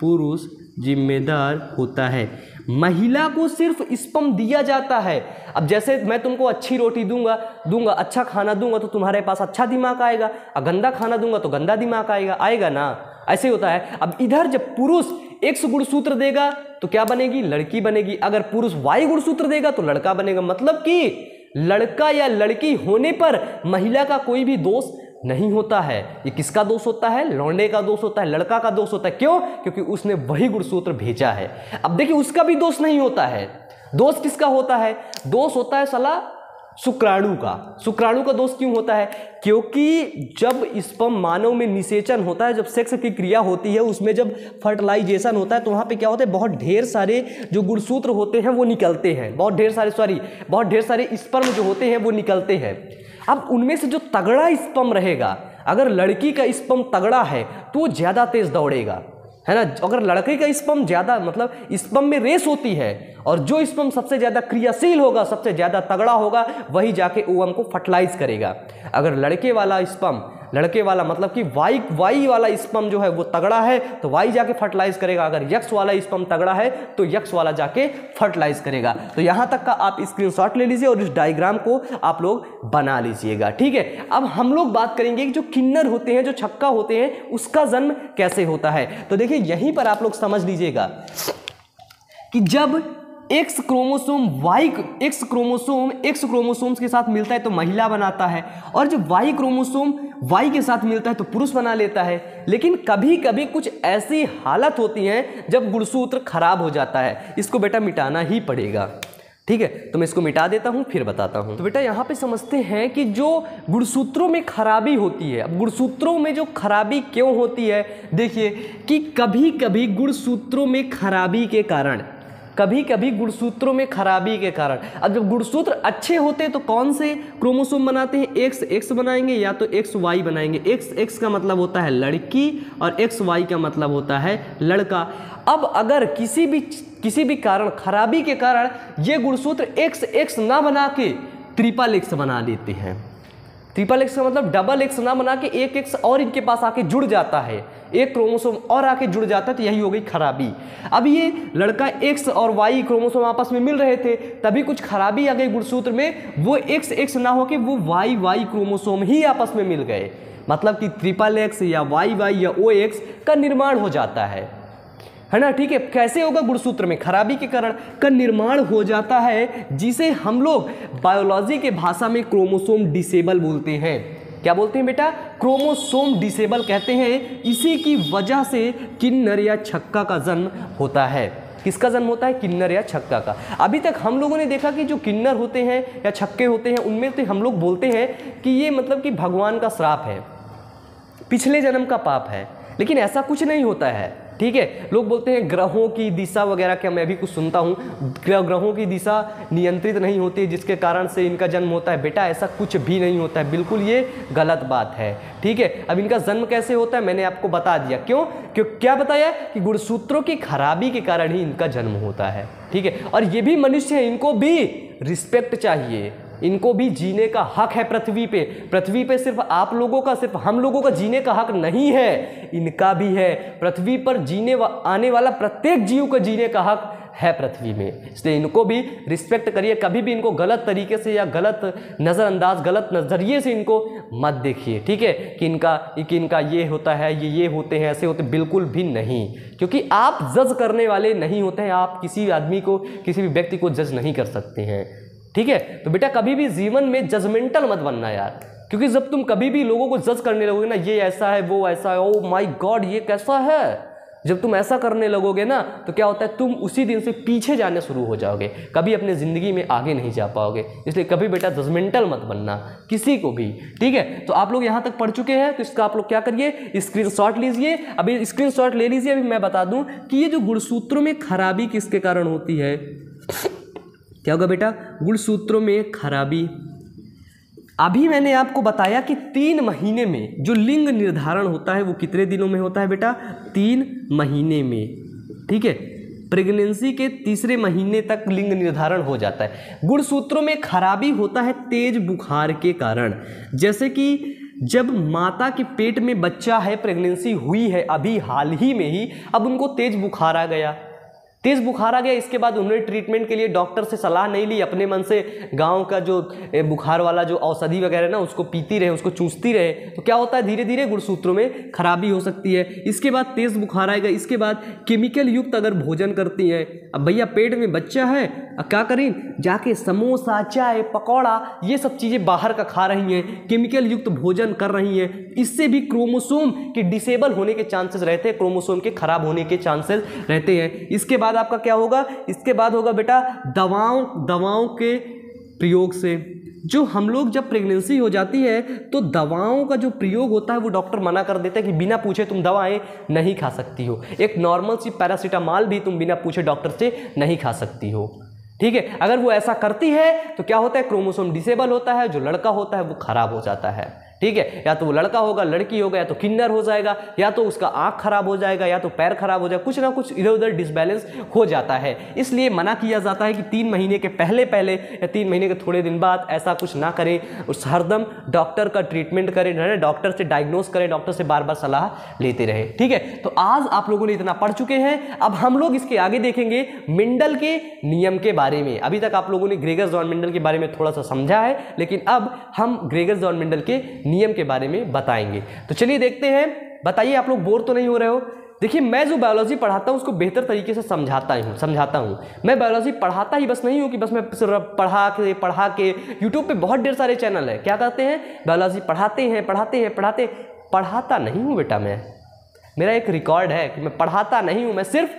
Speaker 1: पुरुष जिम्मेदार होता है। महिला को सिर्फ़ स्पम दिया जाता है। अब जैसे मैं तुमको अच्छी रोटी दूँगा दूँगा अच्छा खाना दूँगा तो तुम्हारे पास अच्छा दिमाग आएगा। और गंदा खाना दूँगा तो गंदा दिमाग आएगा आएगा ना? ऐसे होता है। अब इधर जब पुरुष एक्स गुणसूत्र देगा तो क्या बनेगी? लड़की बनेगी। अगर पुरुष वाई गुणसूत्र देगा तो लड़का बनेगा। मतलब कि लड़का या लड़की होने पर महिला का कोई भी दोष नहीं होता है। ये किसका दोष होता है? लौंडे का दोष होता है, लड़का का दोष होता है। क्यों? क्योंकि उसने वही गुणसूत्र भेजा है। अब देखिए, उसका भी दोष नहीं होता है। दोष किसका होता है? दोष होता है सला शुक्राणु का। शुक्राणु का दोष क्यों होता है? क्योंकि जब स्पम मानव में निषेचन होता है, जब सेक्स की क्रिया होती है, उसमें जब फर्टिलाइजेशन होता है तो वहाँ पे क्या होता है? बहुत ढेर सारे जो गुणसूत्र होते हैं, वो निकलते हैं। बहुत ढेर सारे, सॉरी, बहुत ढेर सारे स्पर्म जो होते हैं, वो निकलते हैं। अब उनमें से जो तगड़ा स्पम रहेगा, अगर लड़की का स्पम तगड़ा है तो वो ज़्यादा तेज़ दौड़ेगा। है ना? अगर लड़के का स्पम ज़्यादा मतलब स्पम में रेस होती है, और जो स्पम सबसे ज़्यादा क्रियाशील होगा, सबसे ज़्यादा तगड़ा होगा, वही जाके ओवम को फर्टिलाइज करेगा। अगर लड़के वाला स्पम लड़के वाला मतलब कि वाई वाई वाला स्पम जो है वो तगड़ा है तो वाई जाके फर्टिलाइज करेगा। अगर यक्स वाला स्पम तगड़ा है तो यक्स वाला जाके फर्टिलाइज करेगा। तो यहाँ तक का आप स्क्रीनशॉट ले लीजिए और इस डायग्राम को आप लोग बना लीजिएगा, ठीक है? अब हम लोग बात करेंगे कि जो किन्नर होते हैं, जो छक्का होते हैं, उसका जन्म कैसे होता है? तो देखिए, यहीं पर आप लोग समझ लीजिएगा कि जब X chromosome Y X chromosome X chromosomes के साथ मिलता है तो महिला बनाता है। और जब वाई क्रोमोसोम वाई के साथ मिलता है तो पुरुष बना लेता है। लेकिन कभी कभी कुछ ऐसी हालत होती है जब गुणसूत्र खराब हो जाता है। इसको बेटा मिटाना ही पड़ेगा। ठीक है? तो मैं इसको मिटा देता हूँ, फिर बताता हूँ। तो बेटा यहाँ पे समझते हैं कि जो गुणसूत्रों में खराबी होती है, अब गुणसूत्रों में जो खराबी क्यों होती है? देखिए कि कभी कभी गुणसूत्रों में खराबी के कारण कभी कभी गुणसूत्रों में खराबी के कारण। अब जब गुणसूत्र अच्छे होते हैं तो कौन से क्रोमोसोम बनाते हैं? एक्स एक्स बनाएँगे या तो एक्स वाई बनाएँगे। एक्स एक्स का मतलब होता है लड़की और एक्स वाई का मतलब होता है लड़का। अब अगर किसी भी किसी भी कारण, खराबी के कारण ये गुणसूत्र एक्स एक्स ना बना के ट्रिपल एक्स बना लेते हैं। ट्रिपल एक्स का मतलब डबल एक्स ना बना के एक एक्स और इनके पास आके जुड़ जाता है। एक क्रोमोसोम और आके जुड़ जाता है तो यही हो गई खराबी। अब ये लड़का एक्स और वाई क्रोमोसोम आपस में मिल रहे थे, तभी कुछ खराबी आ गई गुणसूत्र में। वो एक्स एक्स ना होके वो वाई वाई क्रोमोसोम ही आपस में मिल गए। मतलब कि ट्रिपल एक्स या वाई वाई या ओ एक्स का निर्माण हो जाता है। है ना? ठीक है, कैसे होगा गुणसूत्र में? खराबी के कारण का निर्माण हो जाता है, जिसे हम लोग बायोलॉजी के भाषा में क्रोमोसोम डिसेबल बोलते हैं। क्या बोलते हैं बेटा? क्रोमोसोम डिसेबल कहते हैं, इसी की वजह से किन्नर या छक्का का जन्म होता है। किसका जन्म होता है? किन्नर या छक्का का। अभी तक हम लोगों ने देखा कि जो किन्नर होते हैं या छक्के होते हैं, उनमें तो हम लोग बोलते हैं कि ये मतलब कि भगवान का श्राप है। पिछले जन्म का पाप है, लेकिन ऐसा कुछ नहीं होता है। ठीक है? लोग बोलते हैं, ग्रहों की दिशा वगैरह क्या मैं भी कुछ सुनता हूँ? ग्रहों की दिशा नियंत्रित नहीं होती, जिसके कारण से इनका जन्म होता है। बेटा, ऐसा कुछ भी नहीं होता है। बिल्कुल ये गलत बात है। ठीक है? अब इनका जन्म कैसे होता है मैंने आपको बता दिया। क्यों? क्यों, क्या बताया कि गुणसूत्रों की खराबी के कारण ही इनका जन्म होता है। ठीक है? और ये भी मनुष्य है, इनको भी रिस्पेक्ट चाहिए। इनको भी जीने का हक है पृथ्वी पे। पृथ्वी पे सिर्फ़ आप लोगों का सिर्फ़ हम लोगों का जीने का हक नहीं है। इनका भी है। पृथ्वी पर जीने वा, आने वाला प्रत्येक जीव का जीने का हक है पृथ्वी में। इसलिए इनको भी रिस्पेक्ट करिए। कभी भी इनको गलत तरीके से या गलत नज़रअंदाज गलत नज़रिए से इनको मत देखिए ठीक है? कि इनका कि इनका ये होता है ये ये होते हैं ऐसे होते बिल्कुल भी नहीं। क्योंकि आप जज करने वाले नहीं होते हैं। आप किसी आदमी को किसी भी व्यक्ति को जज नहीं कर सकते हैं। ठीक है? तो बेटा, कभी भी जीवन में जजमेंटल मत बनना यार। क्योंकि जब तुम कभी भी लोगों को जज करने लगोगे ना, ये ऐसा है, वो ऐसा है ओ माय गॉड ये कैसा है? जब तुम ऐसा करने लगोगे ना तो क्या होता है, तुम उसी दिन से पीछे जाने शुरू हो जाओगे। कभी अपने ज़िंदगी में आगे नहीं जा पाओगे। इसलिए कभी बेटा जजमेंटल मत बनना, किसी को भी। ठीक है? तो आप लोग यहाँ तक पढ़ चुके हैं तो इसका आप लोग क्या करिए स्क्रीन लीजिए। अभी स्क्रीन ले लीजिए, अभी मैं बता दूँ कि ये जो गुणसूत्रों में खराबी किसके कारण होती है? क्या होगा बेटा? गुणसूत्रों में खराबी। अभी मैंने आपको बताया कि तीन महीने में जो लिंग निर्धारण होता है वो कितने दिनों में होता है बेटा? तीन महीने में। ठीक है? प्रेगनेंसी के तीसरे महीने तक लिंग निर्धारण हो जाता है। गुणसूत्रों में खराबी होता है तेज बुखार के कारण। जैसे कि जब माता के पेट में बच्चा है, प्रेगनेंसी हुई है अभी हाल ही में ही, अब उनको तेज बुखार आ गया। तेज़ बुखार आ गया। इसके बाद उन्होंने ट्रीटमेंट के लिए डॉक्टर से सलाह नहीं ली। अपने मन से गाँव का जो बुखार वाला जो औषधि वगैरह ना, उसको पीती रहे, उसको चूसती रहे तो क्या होता है? धीरे धीरे गुणसूत्रों में खराबी हो सकती है। इसके बाद तेज़ बुखार आएगा। इसके बाद केमिकल युक्त अगर भोजन करती हैं, अब भैया पेट में बच्चा है क्या करें? जाके समोसा, चाय, पकौड़ा, ये सब चीज़ें बाहर का खा रही हैं केमिकल युक्त भोजन कर रही हैं। इससे भी क्रोमोसोम के डिसेबल होने के चांसेस रहते हैं क्रोमोसोम के खराब होने के चांसेस रहते हैं। इसके बाद आपका क्या होगा? इसके बाद होगा बेटा, दवाओं दवाओं के प्रयोग से। जो हम लोग जब प्रेगनेंसी हो जाती है तो दवाओं का जो प्रयोग होता है, वो डॉक्टर मना कर देते हैं कि बिना पूछे तुम दवाएँ नहीं खा सकती हो। एक नॉर्मल सी पैरासीटामॉल भी तुम बिना पूछे डॉक्टर से नहीं खा सकती हो। ठीक है? अगर वो ऐसा करती है तो क्या होता है? क्रोमोसोम डिसेबल होता है, जो लड़का होता है, वो खराब हो जाता है। ठीक है? या तो वो लड़का होगा, लड़की होगा, या तो किन्नर हो जाएगा, या तो उसका आँख खराब हो जाएगा, या तो पैर खराब हो जाएगा, कुछ ना कुछ इधर उधर डिसबैलेंस हो जाता है। इसलिए मना किया जाता है कि तीन महीने के पहले पहले या तीन महीने के थोड़े दिन बाद ऐसा कुछ ना करें, उस हरदम डॉक्टर का ट्रीटमेंट करें डॉक्टर से डायग्नोस करें डॉक्टर से बार बार सलाह लेते रहे। ठीक है? तो आज आप लोगों ने इतना पढ़ चुके हैं, अब हम लोग इसके आगे देखेंगे मिंडल के नियम के बारे में। अभी तक आप लोगों ने ग्रेगर जॉन मिंडल के बारे में थोड़ा सा समझा है, लेकिन अब हम ग्रेगर जॉन मिंडल के नियम के बारे में बताएँगे। तो चलिए देखते हैं। बताइए, आप लोग बोर तो नहीं हो रहे हो? देखिए, मैं जो बायोलॉजी पढ़ाता हूँ, उसको बेहतर तरीके से समझाता हूँ समझाता हूँ। मैं बायोलॉजी पढ़ाता ही बस नहीं हूँ कि बस मैं सिर्फ़ पढ़ा के पढ़ा के। यूट्यूब पे बहुत ढेर सारे चैनल है। क्या कहते हैं? बायोलॉजी पढ़ाते हैं पढ़ाते हैं, पढ़ाते पढ़ाता नहीं हूँ बेटा मैं। मेरा एक रिकॉर्ड है कि मैं पढ़ाता नहीं हूँ, मैं सिर्फ़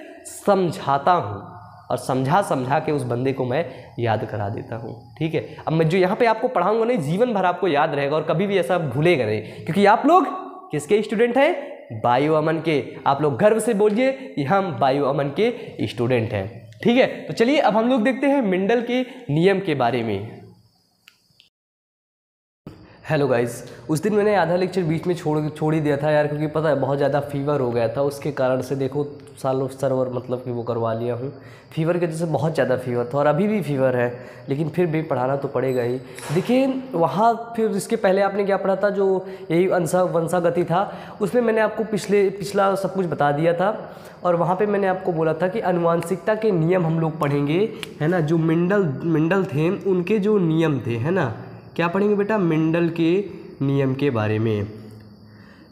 Speaker 1: समझाता हूँ। और समझा समझा के उस बंदे को मैं याद करा देता हूँ। ठीक है? अब मैं जो यहाँ पे आपको पढ़ाऊँगा नहीं, जीवन भर आपको याद रहेगा और कभी भी ऐसा भूलेगा नहीं, क्योंकि आप लोग किसके स्टूडेंट हैं? बायो अमन के। आप लोग गर्व से बोलिए कि हम बायो अमन के स्टूडेंट हैं। ठीक है? तो चलिए, अब हम लोग देखते हैं मिंडल के नियम के बारे में। हेलो गाइस उस दिन मैंने आधा लेक्चर बीच में छोड़ छोड़ ही दिया था यार, क्योंकि पता है, बहुत ज़्यादा फीवर हो गया था। उसके कारण से देखो, सालों सर्वर मतलब कि वो करवा लिया हूँ। फीवर की वजह से बहुत ज़्यादा फीवर था और अभी भी फीवर है, लेकिन फिर भी पढ़ाना तो पड़ेगा ही। देखिए वहाँ फिर इसके पहले आपने क्या पढ़ा था, जो यही अंसा वंशागति था, उसमें मैंने आपको पिछले पिछला सब कुछ बता दिया था। और वहाँ पे मैंने आपको बोला था कि अनुवांशिकता के नियम हम लोग पढ़ेंगे, है ना? जो मिंडल मिंडल थे, उनके जो नियम थे, है ना? क्या पढ़ेंगे बेटा? मिंडल के नियम के बारे में।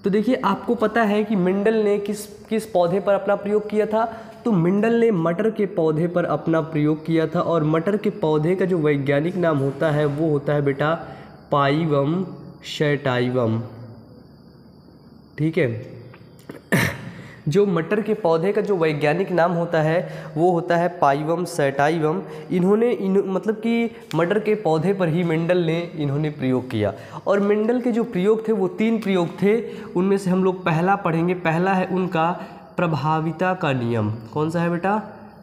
Speaker 1: तो देखिए, आपको पता है कि मिंडल ने किस किस पौधे पर अपना प्रयोग किया था? तो मिंडल ने मटर के पौधे पर अपना प्रयोग किया था और मटर के पौधे का जो वैज्ञानिक नाम होता है, वो होता है बेटा पाइवम शैटाइवम। ठीक है? जो मटर के पौधे का जो वैज्ञानिक नाम होता है, वो होता है पाइवम, सेटाइवम। इन्होंने इन मतलब कि मटर के पौधे पर ही मेंडल ने इन्होंने प्रयोग किया। और मेंडल के जो प्रयोग थे, वो तीन प्रयोग थे। उनमें से हम लोग पहला पढ़ेंगे। पहला है उनका प्रभाविता का नियम। कौन सा है बेटा?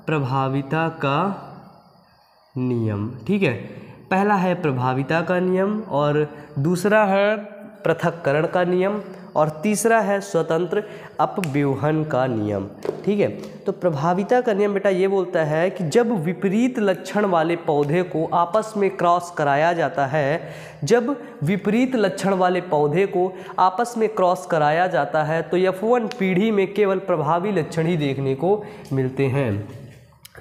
Speaker 1: प्रभाविता का नियम। ठीक है? पहला है प्रभाविता का नियम और दूसरा है पृथक्करण का नियम। और तीसरा है स्वतंत्र अपव्यूहन का नियम। ठीक है? तो प्रभाविता का नियम बेटा ये बोलता है कि जब विपरीत लक्षण वाले पौधे को आपस में क्रॉस कराया जाता है, जब विपरीत लक्षण वाले पौधे को आपस में क्रॉस कराया जाता है तो यफवन पीढ़ी में केवल प्रभावी लक्षण ही देखने को मिलते हैं।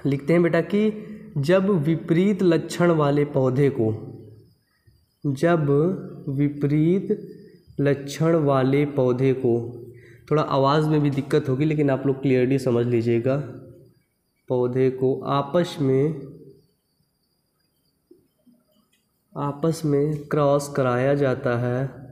Speaker 1: लिखते हैं बेटा कि जब विपरीत लक्षण वाले पौधे को, जब विपरीत लक्षण वाले पौधे को। थोड़ा आवाज़ में भी दिक्कत होगी, लेकिन आप लोग क्लियरली समझ लीजिएगा। पौधे को आपस में आपस में क्रॉस कराया जाता है।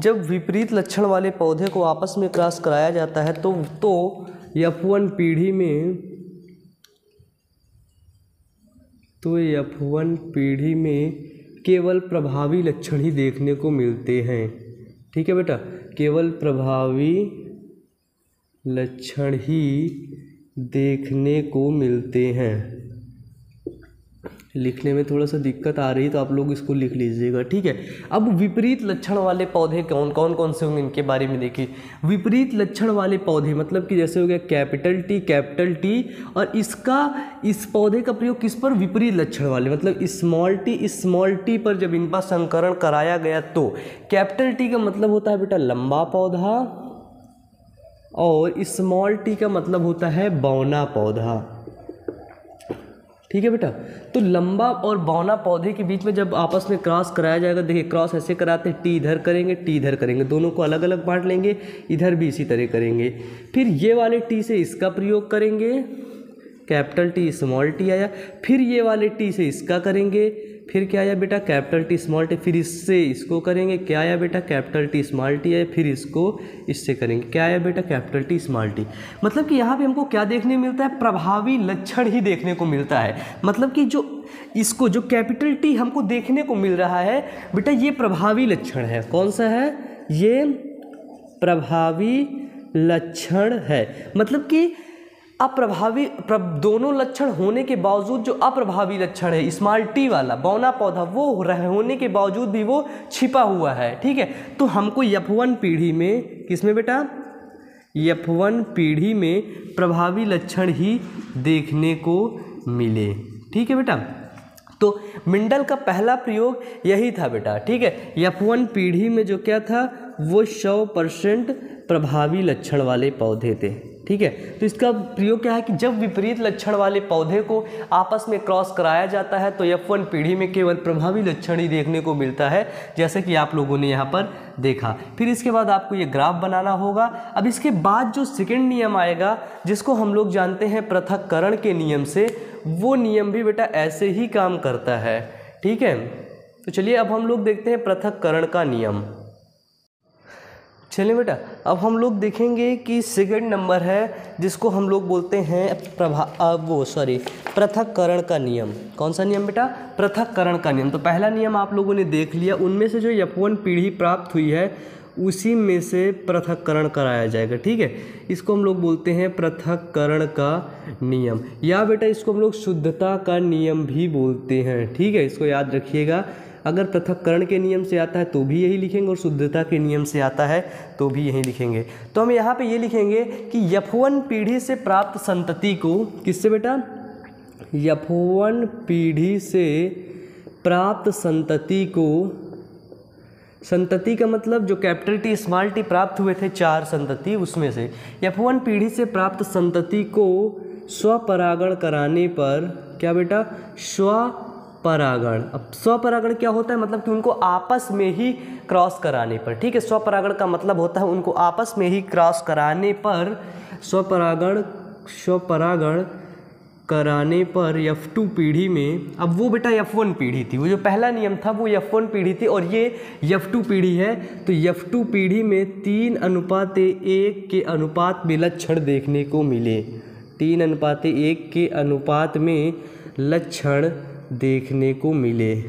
Speaker 1: जब विपरीत लक्षण वाले पौधे को आपस में क्रॉस कराया जाता है तो तो एफ़ वन पीढ़ी में तो एफ़ वन पीढ़ी में केवल प्रभावी लक्षण ही देखने को मिलते हैं। ठीक है बेटा? केवल प्रभावी लक्षण ही देखने को मिलते हैं। लिखने में थोड़ा सा दिक्कत आ रही है तो आप लोग इसको लिख लीजिएगा, ठीक है? अब विपरीत लक्षण वाले पौधे कौन कौन कौन से होंगे इनके बारे में देखिए। विपरीत लक्षण वाले पौधे मतलब कि जैसे हो गया कैपिटल टी कैपिटल टी, और इसका, इस पौधे का प्रयोग किस पर? विपरीत लक्षण वाले मतलब स्मॉल टी स्मॉल टी पर जब इनका संकरण कराया गया तो। कैपिटल टी का मतलब होता है बेटा लंबा पौधा, और स्मॉल टी का मतलब होता है बौना पौधा। ठीक है बेटा? तो लंबा और बौना पौधे के बीच में जब आपस में क्रॉस कराया जाएगा, देखिए क्रॉस ऐसे कराते हैं टी इधर करेंगे टी इधर करेंगे, दोनों को अलग अलग बांट लेंगे, इधर भी इसी तरह करेंगे। फिर ये वाले टी से इसका प्रयोग करेंगे कैपिटल टी स्मॉल टी आया, फिर ये वाले टी से इसका करेंगे फिर क्या आया बेटा? Capital T small T. फिर इससे इसको करेंगे। क्या आया बेटा? कैपिटल टी स्मॉल टी आया। फिर इसको इससे करेंगे। क्या आया बेटा? Capital T small T. मतलब कि यहाँ पे हमको क्या देखने मिलता है? प्रभावी लक्षण ही देखने को मिलता है। मतलब कि जो इसको, जो कैपिटल टी हमको देखने को मिल रहा है, बेटा ये प्रभावी लक्षण है। कौन सा है? ये प्रभावी लक्षण है। मतलब कि अप्रभावी प्र, दोनों लक्षण होने के बावजूद जो अप्रभावी लक्षण है स्मॉल टी वाला बौना पौधा वो रह होने के बावजूद भी वो छिपा हुआ है ठीक है? तो हमको यफ वन पीढ़ी में किसमें बेटा? यफवन पीढ़ी में प्रभावी लक्षण ही देखने को मिले ठीक है बेटा? तो मिंडल का पहला प्रयोग यही था बेटा ठीक है? यफवन पीढ़ी में जो क्या था? वो सौ परसेंट प्रभावी लक्षण वाले पौधे थे। ठीक है? तो इसका प्रयोग क्या है कि जब विपरीत लक्षण वाले पौधे को आपस में क्रॉस कराया जाता है तो एफ़ वन पीढ़ी में केवल प्रभावी लक्षण ही देखने को मिलता है, जैसे कि आप लोगों ने यहाँ पर देखा। फिर इसके बाद आपको ये ग्राफ बनाना होगा। अब इसके बाद जो सेकेंड नियम आएगा, जिसको हम लोग जानते हैं पृथककरण के नियम से, वो नियम भी बेटा ऐसे ही काम करता है। ठीक है? तो चलिए अब हम लोग देखते हैं पृथककरण का नियम। चलिए बेटा, अब हम लोग देखेंगे कि सेकंड नंबर है, जिसको हम लोग बोलते हैं प्रभा वो सॉरी पृथककरण का नियम। कौन सा नियम बेटा? पृथककरण का नियम। तो पहला नियम आप लोगों ने देख लिया, उनमें से जो यपवन पीढ़ी प्राप्त हुई है, उसी में से पृथककरण कराया जाएगा, ठीक है? इसको हम लोग बोलते हैं पृथककरण का नियम। या बेटा, इसको हम लोग शुद्धता का नियम भी बोलते हैं, ठीक है? इसको याद रखिएगा। अगर पृथककरण के नियम से आता है तो भी यही लिखेंगे और शुद्धता के नियम से आता है तो भी यही लिखेंगे। तो हम यहाँ पे ये लिखेंगे कि यफवन पीढ़ी से प्राप्त संतति को किससे बेटा? यफवन पीढ़ी से प्राप्त संतति को, संतति का मतलब जो कैपिटल टी, स्मॉल टी प्राप्त हुए थे, चार संतति उसमें से। यफवन पीढ़ी से प्राप्त संतति को स्वपरागण कराने पर क्या बेटा? स्व परागण अब स्वपरागण क्या होता है? मतलब कि उनको आपस में ही क्रॉस कराने पर। ठीक है स्वपरागण का मतलब होता है उनको आपस में ही क्रॉस कराने पर। स्वपरागण स्वपरागण कराने पर एफ़ टू पीढ़ी में, अब वो बेटा एफ़ वन पीढ़ी थी। वो जो पहला नियम था, वो एफ़ वन पीढ़ी थी और ये एफ़ टू पीढ़ी है। तो एफ़ टू पीढ़ी में तीन अनुपात एक के अनुपात में लक्षण देखने को मिले। तीन अनुपात एक के अनुपात में लक्षण देखने को मिले।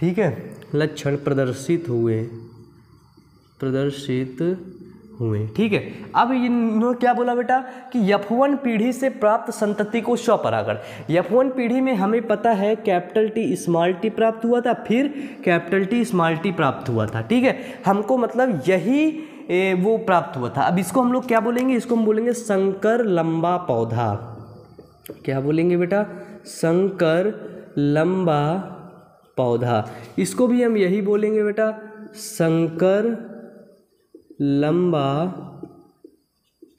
Speaker 1: ठीक है? लक्षण प्रदर्शित हुए। प्रदर्शित हुए। ठीक है? अब इन्होंने क्या बोला बेटा? कि यफवन पीढ़ी से प्राप्त संतति को स्वपरागण यफवन पीढ़ी में हमें पता है कैपिटल टी स्मॉल टी प्राप्त हुआ था फिर कैपिटल टी स्मॉल टी प्राप्त हुआ था। ठीक है? हमको मतलब यही ए, वो प्राप्त हुआ था। अब इसको हम लोग क्या बोलेंगे? इसको हम बोलेंगे संकर लंबा पौधा। क्या बोलेंगे बेटा? संकर लंबा पौधा। इसको भी हम यही बोलेंगे बेटा, संकर लंबा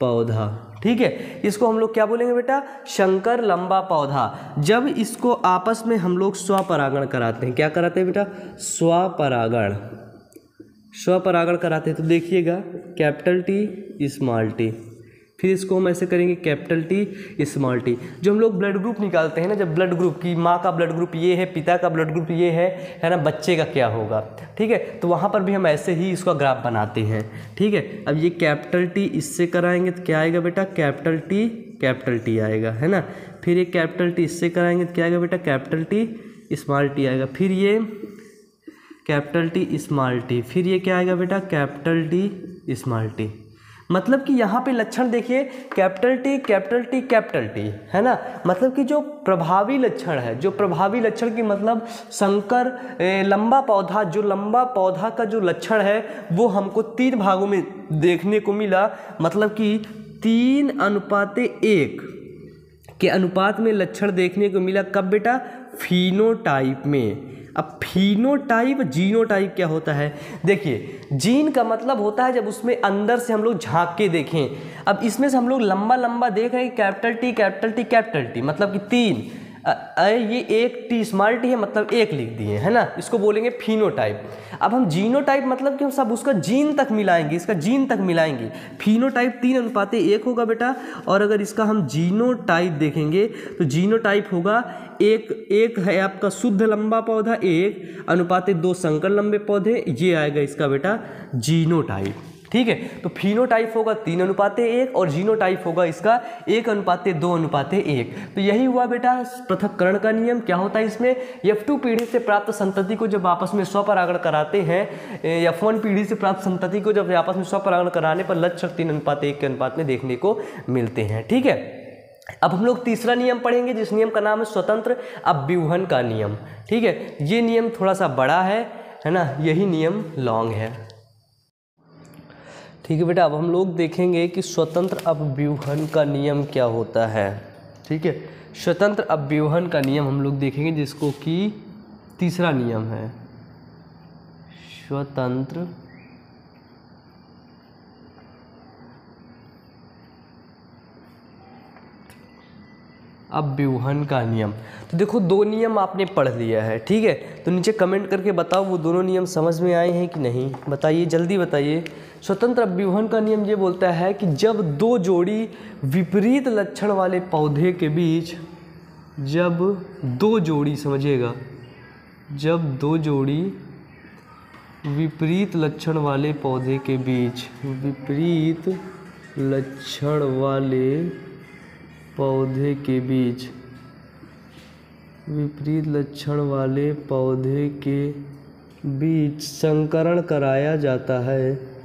Speaker 1: पौधा। ठीक है? इसको हम लोग क्या बोलेंगे बेटा? शंकर लंबा पौधा। जब इसको आपस में हम लोग स्वपरागण कराते हैं। क्या कराते हैं बेटा? स्वपरागण। स्वपरागण कराते हैं। तो देखिएगा, कैपिटल टी, स्मॉल टी। फिर इसको हम ऐसे करेंगे कैपिटल टी स्मॉल टी। जो हम लोग ब्लड ग्रुप निकालते हैं ना, जब ब्लड ग्रुप की माँ का ब्लड ग्रुप ये है, पिता का ब्लड ग्रुप ये है है ना, बच्चे का क्या होगा? ठीक है? तो वहाँ पर भी हम ऐसे ही इसका ग्राफ बनाते हैं। ठीक है? अब ये कैपिटल टी इससे कराएँगे तो क्या आएगा बेटा? कैपिटल टी कैपिटल टी आएगा, है ना? फिर ये कैपिटल टी इससे कराएँगे तो क्या आएगा बेटा? कैपिटल टी स्मॉल टी आएगा। फिर ये कैपिटल टी स्मॉल टी फिर ये क्या आएगा बेटा? कैपिटल टी स्मॉल टी मतलब कि यहाँ पे लक्षण देखिए, capital T capital T capital T, है ना? मतलब कि जो प्रभावी लक्षण है, जो प्रभावी लक्षण की मतलब संकर लंबा पौधा, जो लंबा पौधा का जो लक्षण है, वो हमको तीन भागों में देखने को मिला। मतलब कि तीन अनुपाते एक के अनुपात में लक्षण देखने को मिला कब बेटा? फिनोटाइप में। अब फिनोटाइप जीनोटाइप क्या होता है? देखिए जीन का मतलब होता है जब उसमें अंदर से हम लोग झाँक के देखें। अब इसमें से हम लोग लंबा लंबा देख रहे हैं capital T capital T capital T मतलब कि तीन। ये एक टी स्मॉल टी है मतलब एक लिख दिए, है ना? इसको बोलेंगे फिनोटाइप। अब हम जीनोटाइप मतलब कि हम सब उसका जीन तक मिलाएँगे, इसका जीन तक मिलाएँगे। फिनोटाइप तीन अनुपात एक होगा बेटा, और अगर इसका हम जीनोटाइप देखेंगे तो जीनोटाइप होगा एक एक है आपका शुद्ध लंबा पौधा, एक, अनुपात दो संकर लंबे पौधे, ये आएगा इसका बेटा जीनोटाइप। ठीक है? तो फिनोटाइप होगा तीन अनुपाते एक और जीनोटाइप होगा इसका एक अनुपाते दो अनुपाते एक। तो यही हुआ बेटा, पृथककरण का नियम। क्या होता है इसमें? एफ़ टू पीढ़ी से प्राप्त संतति को जब आपस में स्वपरागण कराते हैं एफ़ वन पीढ़ी से प्राप्त संतति को जब आपस में स्वपरागण कराने पर लक्ष्य तीन अनुपात एक के अनुपात में देखने को मिलते हैं। ठीक है? अब हम लोग तीसरा नियम पढ़ेंगे, जिस नियम का नाम है स्वतंत्र अव्यूहन का नियम। ठीक है? ये नियम थोड़ा सा बड़ा है है ना? यही नियम लॉन्ग है। ठीक है बेटा, अब हम लोग देखेंगे कि स्वतंत्र अपव्यूहन का नियम क्या होता है। ठीक है? स्वतंत्र अपव्यूहन का नियम हम लोग देखेंगे, जिसको कि तीसरा नियम है। स्वतंत्र अव्यूहन का नियम। तो देखो, दो नियम आपने पढ़ लिया है, ठीक है? तो नीचे कमेंट करके बताओ, वो दोनों नियम समझ में आए हैं कि नहीं? बताइए, जल्दी बताइए। स्वतंत्र अव्यूहन का नियम ये बोलता है कि जब दो जोड़ी विपरीत लक्षण वाले पौधे के बीच, जब दो जोड़ी, समझिएगा, जब दो जोड़ी विपरीत लक्षण वाले पौधे के बीच, विपरीत लक्षण वाले पौधे के बीच, विपरीत लक्षण वाले पौधे के बीच संकरण कराया जाता है।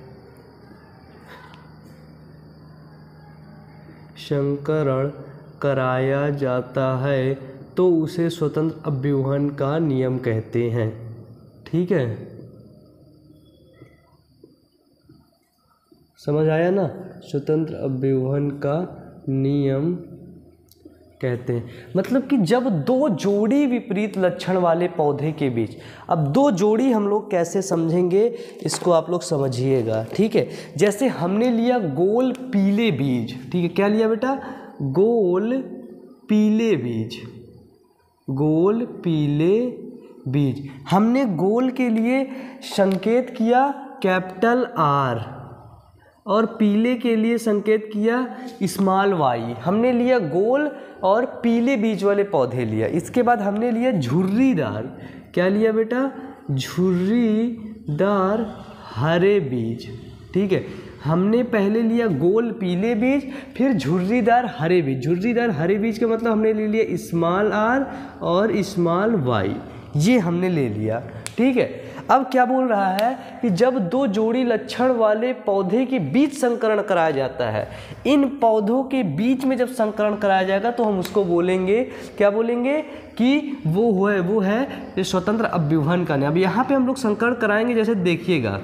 Speaker 1: संकरण कराया जाता है तो उसे स्वतंत्र अभ्यूहन का नियम कहते हैं। ठीक है? समझ आया ना? स्वतंत्र अभ्यूहन का नियम कहते हैं। मतलब कि जब दो जोड़ी विपरीत लक्षण वाले पौधे के बीच, अब दो जोड़ी हम लोग कैसे समझेंगे, इसको आप लोग समझिएगा, ठीक है? जैसे हमने लिया गोल पीले बीज, ठीक है? क्या लिया बेटा? गोल पीले बीज, गोल पीले बीज। हमने गोल के लिए संकेत किया कैपिटल आर। और पीले के लिए संकेत किया स्मॉल वाई हमने लिया गोल और पीले बीज वाले पौधे लिया। इसके बाद हमने लिया झुर्रीदार। क्या लिया बेटा? झुर्रीदार हरे बीज। ठीक है? हमने पहले लिया गोल पीले बीज, फिर झुर्रीदार हरे बीज। झुर्रीदार हरे बीज का मतलब हमने ले लिया स्मॉल आर और स्मॉल वाई ये हमने ले लिया। ठीक है? अब क्या बोल रहा है कि जब दो जोड़ी लक्षण वाले पौधे के बीच संकरण कराया जाता है, इन पौधों के बीच में जब संकरण कराया जाएगा तो हम उसको बोलेंगे, क्या बोलेंगे कि वो है वो है स्वतंत्र अभ्युहन का अब यहाँ पे हम लोग संकरण कराएँगे, जैसे देखिएगा,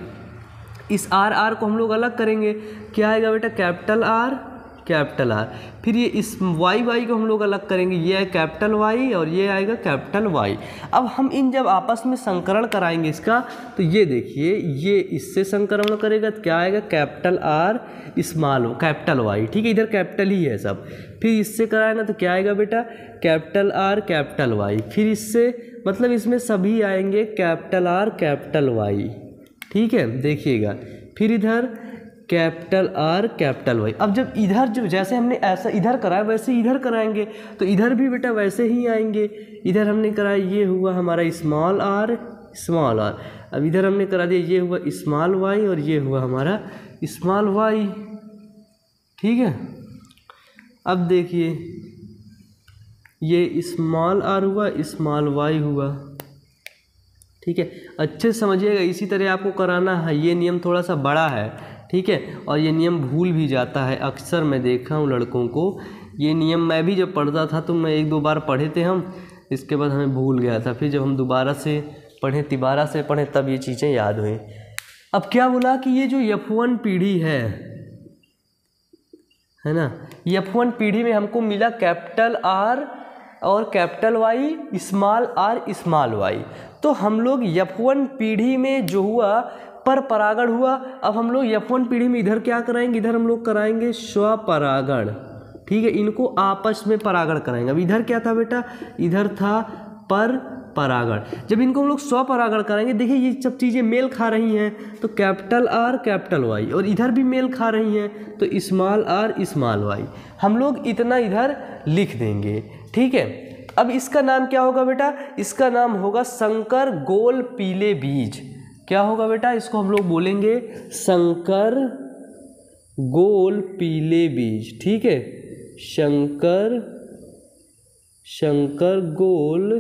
Speaker 1: इस आर आर को हम लोग अलग करेंगे। क्या आएगा बेटा? Capital R capital R. फिर ये इस वाई वाई को हम लोग अलग करेंगे। ये है कैपिटल वाई और ये आएगा कैपिटल वाई। अब हम इन जब आपस में संकरण कराएँगे इसका तो ये देखिए, ये इससे संकरण करेगा तो क्या आएगा? Capital R small capital Y. ठीक है, इधर कैपिटल ही है सब। फिर इससे कराएगा तो क्या आएगा बेटा? Capital R, capital Y. फिर इससे मतलब इसमें सभी आएँगे कैपिटल आर, कैपिटल वाई। ठीक है, देखिएगा। फिर इधर कैपिटल आर, कैपिटल वाई। अब जब इधर जो, जैसे हमने ऐसा इधर कराया, वैसे इधर कराएँगे तो इधर भी बेटा वैसे ही आएँगे। इधर हमने कराया, ये हुआ हमारा स्मॉल आर स्मॉल आर अब इधर हमने करा दिया, ये हुआ स्मॉल वाई और ये हुआ हमारा स्मॉल वाई ठीक है? अब देखिए, ये स्मॉल आर हुआ स्मॉल वाई हुआ। ठीक है? अच्छे समझिएगा, इसी तरह आपको कराना है। ये नियम थोड़ा सा बड़ा है। ठीक है? और ये नियम भूल भी जाता है। अक्सर मैं देखा हूँ लड़कों को। ये नियम मैं भी जब पढ़ता था तो मैं एक दो बार पढ़े थे हम। इसके बाद हमें भूल गया था। फिर जब हम दोबारा से पढ़ें, तिबारा से पढ़ें, तब ये चीज़ें याद हुई। अब क्या बोला कि ये जो यफ वन पीढ़ी है है ना? यफवन पीढ़ी में हमको मिला कैपिटल आर और capital Y, small R, small Y. तो हम लोग यफ वन पीढ़ी में जो हुआ पर परागण हुआ। अब हम लोग यफ वन पीढ़ी में इधर क्या कराएँगे? इधर हम लोग कराएँगे स्वपरागण। ठीक है, इनको आपस में परागण कराएँगे। अब इधर क्या था बेटा? इधर था पर परागण। जब इनको हम लोग स्वपरागण कराएँगे, देखिए ये सब चीज़ें मेल खा रही हैं तो कैपिटल आर कैपिटल वाई और इधर भी मेल खा रही हैं तो स्मॉल आर स्मॉल वाई हम लोग इतना इधर लिख देंगे। ठीक है, अब इसका नाम क्या होगा बेटा? इसका नाम होगा शंकर गोल पीले बीज। क्या होगा बेटा? इसको हम लोग बोलेंगे शंकर गोल पीले बीज, ठीक है? शंकर शंकर गोल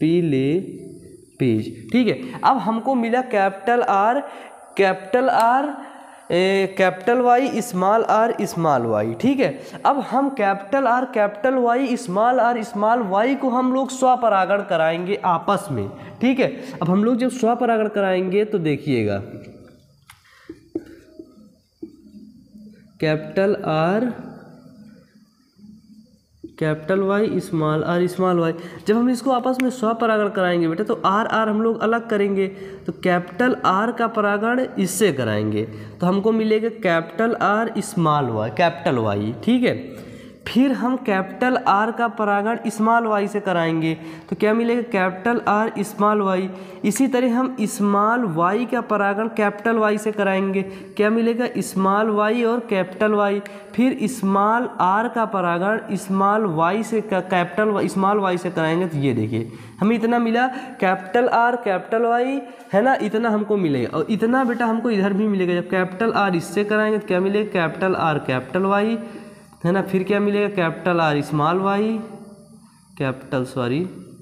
Speaker 1: पीले बीज, ठीक है? अब हमको मिला capital R capital R capital Y small R small Y ठीक है? अब हम capital R capital Y small R small Y को हम लोग स्वपरागण कराएँगे आपस में, ठीक है? अब हम लोग जब स्वपरागण कराएँगे तो देखिएगा। Capital R capital Y, small R, small Y. जब हम इसको आपस में स्व परागण कराएँगे बेटा तो आर आर हम लोग अलग करेंगे। तो कैपिटल आर का परागण इससे कराएँगे। तो हमको मिलेगा capital R, small Y, capital Y, ठीक है? फिर हम कैपिटल आर का परागण स्मॉल वाई से कराएँगे। तो क्या मिलेगा? कैपिटल आर स्मॉल वाई इसी तरह हम स्मॉल वाई का परागण कैपिटल वाई से कराएँगे। क्या मिलेगा? स्मॉल वाई और कैपिटल वाई फिर स्मॉल आर का परागण स्मॉल वाई से कैपिटल स्मॉल वाई से कराएँगे। तो ये देखिए, हमें इतना मिला। कैपिटल आर कैपिटल वाई है ना? इतना हमको मिलेगा और इतना बेटा हमको इधर भी मिलेगा। जब कैपिटल आर इससे कराएँगे तो क्या मिलेगा? कैपिटल आर कैपिटल वाई है ना? फिर क्या मिलेगा? Capital R small Y capital sorry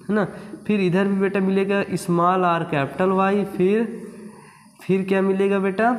Speaker 1: है ना? फिर इधर भी बेटा मिलेगा स्मॉल आर कैपिटल वाई फिर फिर क्या मिलेगा बेटा?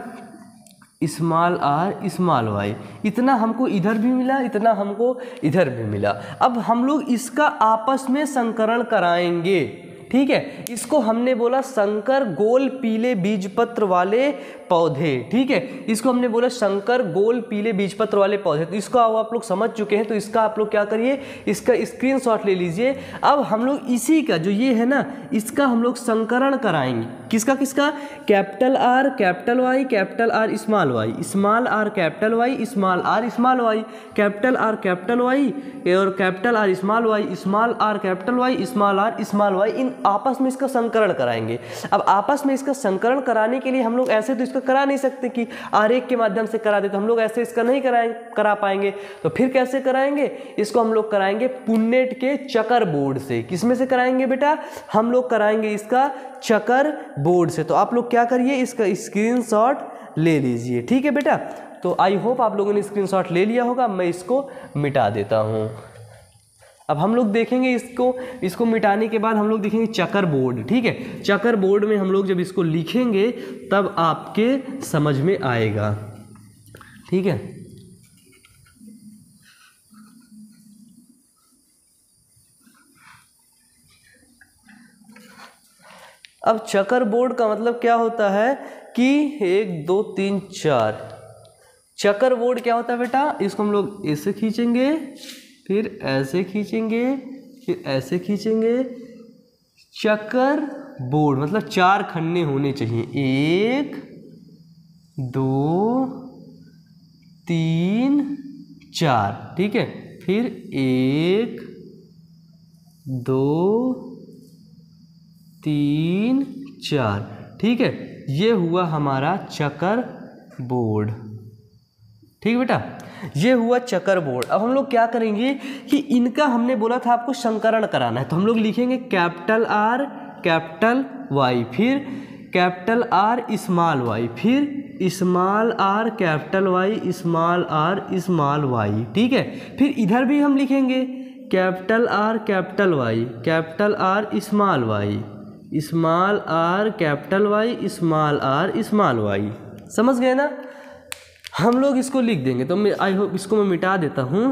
Speaker 1: स्मॉल आर स्मॉल वाई इतना हमको इधर भी मिला, इतना हमको इधर भी मिला। अब हम लोग इसका आपस में संकरण कराएँगे। ठीक है? इसको हमने बोला शंकर गोल पीले बीजपत्र वाले पौधे, ठीक है? इसको हमने बोला शंकर गोल पीले बीजपत्र वाले पौधे। तो इसको आप लोग समझ चुके हैं तो इसका आप लोग क्या करिए? इसका स्क्रीनशॉट ले लीजिए। अब हम लोग इसी का, जो ये है ना, इसका हम लोग संकरण कराएँगे। किसका किसका? Capital R capital Y capital R small Y small R capital Y small R small Y capital R capital Y और capital R small Y small R capital Y small R small Y इन आपस में इसका संकरण कराएँगे। अब आपस में इसका संकरण कराने के लिए हम लोग ऐसे तो इसका करा नहीं सकते कि आरेख के माध्यम से करा दे तो हम लोग ऐसे इसका नहीं कराएँगे करा पाएँगे। तो फिर कैसे कराएँगे? इसको हम लोग कराएँगे पुन्नेट के चकर बोर्ड से। किसमें से कराएँगे बेटा? हम लोग कराएँगे इसका चकर बोर्ड से। तो आप लोग क्या करिए, इसका स्क्रीन ले लीजिए। ठीक है बेटा? तो आई होप आप लोगों ने स्क्रीनशॉट ले लिया होगा, मैं इसको मिटा देता हूँ। अब हम लोग देखेंगे इसको इसको मिटाने के बाद हम लोग देखेंगे चकर बोर्ड ठीक है? चकर बोर्ड में हम लोग जब इसको लिखेंगे, तब आपके समझ में आएगा। ठीक है? अब चकर बोर्ड का मतलब क्या होता है कि एक, दो, तीन, चार। चकर बोर्ड क्या होता है बेटा? इसको हम लोग ऐसे खींचेंगे। फिर ऐसे खींचेंगे, फिर ऐसे खींचेंगे। चक्कर बोर्ड मतलब चार खन्ने होने चाहिए। एक, दो, तीन, चार, ठीक है? फिर एक, दो, तीन, चार, ठीक है? ये हुआ हमारा चक्कर बोर्ड। ठीक है बेटा? ये हुआ चकर बोर्ड अब हम लोग क्या करेंगे कि इनका हमने बोला था आपको संकरण कराना है तो हम लोग लिखेंगे कैपिटल आर कैपिटल वाई फिर कैपिटल आर स्मॉल वाई फिर small R capital Y small R small Y ठीक है? फिर इधर भी हम लिखेंगे capital R capital Y capital R small Y small R capital Y small R small Y समझ गए ना? हम लोग इसको लिख देंगे तो मैं आई होप इसको मैं मिटा देता हूँ।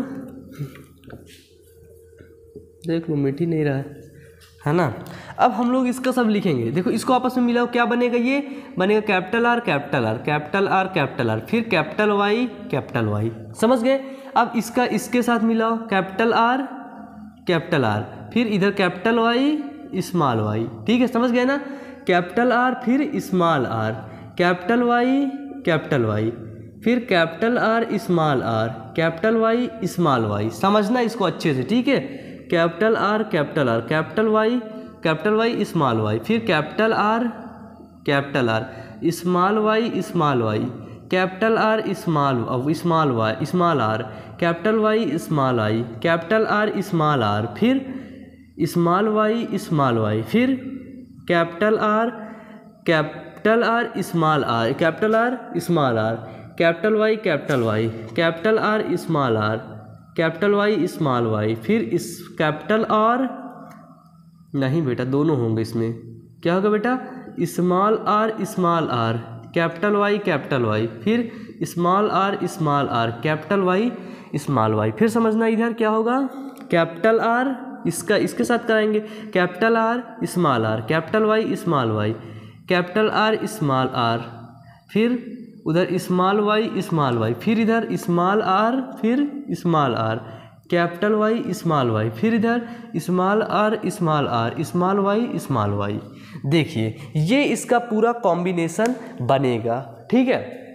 Speaker 1: देख लो, मिट ही नहीं रहा है है ना? अब हम लोग इसका सब लिखेंगे। देखो, इसको आपस में मिलाओ, क्या बनेगा ये? बनेगा capital R capital R capital R capital R फिर कैपिटल वाई कैपिटल वाई समझ गए? अब इसका, इसके साथ मिलाओ, कैपिटल आर कैपिटल आर फिर इधर कैपिटल वाई स्मॉल वाई ठीक है, समझ गए ना? कैपिटल आर फिर small R capital Y capital Y फिर capital R small R capital Y small Y समझना इसको अच्छे से, ठीक है? Capital R capital R capital Y capital Y small Y फिर capital R capital R small Y small Y capital R small small Y small R capital Y small I capital R small R फिर small Y small Y फिर capital R capital R small R capital R small R capital Y capital Y, capital R, small R, capital Y, small Y, फिर इस capital R, नहीं बेटा, दोनों होंगे इसमें। क्या होगा बेटा? Small R small R, capital Y capital Y, फिर small R small R, capital Y, small Y. फिर समझना इधर क्या होगा? कैपिटल आर, इसका, इसके साथ कराएँगे। Capital R, small R, capital Y, small Y, capital R, small R, फिर उधर स्मॉल वाई स्मॉल वाई फिर इधर स्मॉल आर फिर small R capital Y small Y फिर इधर small R small R small Y small Y देखिए, ये इसका पूरा कॉम्बिनेशन बनेगा, ठीक है?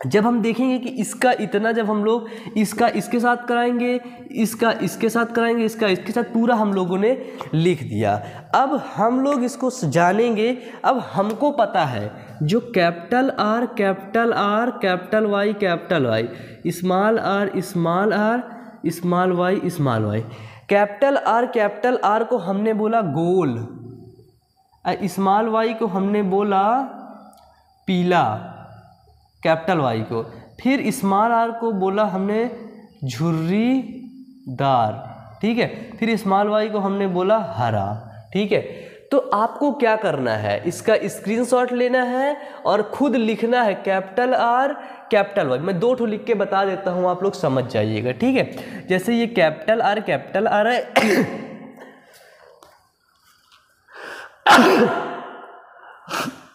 Speaker 1: जब हम देखेंगे कि इसका इतना जब हम लोग इसका इसके साथ कराएँगे, इसका इसके साथ कराएँगे, इसका इसके साथ पूरा हम लोगों ने लिख दिया। अब हम लोग इसको जानेंगे, अब हमको पता है जो capital R capital R, capital Y capital Y, small R small R, small Y small Y. Capital R capital R को हमने बोला गोल। स्मॉल वाई को हमने बोला पीला। कैपिटल वाई को। फिर स्मॉल आर को बोला हमने झुर्रीदार ठीक है? फिर स्मॉल वाई को हमने बोला हरा, ठीक है? तो आपको क्या करना है? इसका स्क्रीनशॉट लेना है और खुद लिखना है कैपिटल आर कैपिटल वाई मैं दो ठो लिख के बता देता हूँ, आप लोग समझ जाइएगा, ठीक है? जैसे ये कैपिटल आर कैपिटल आर है।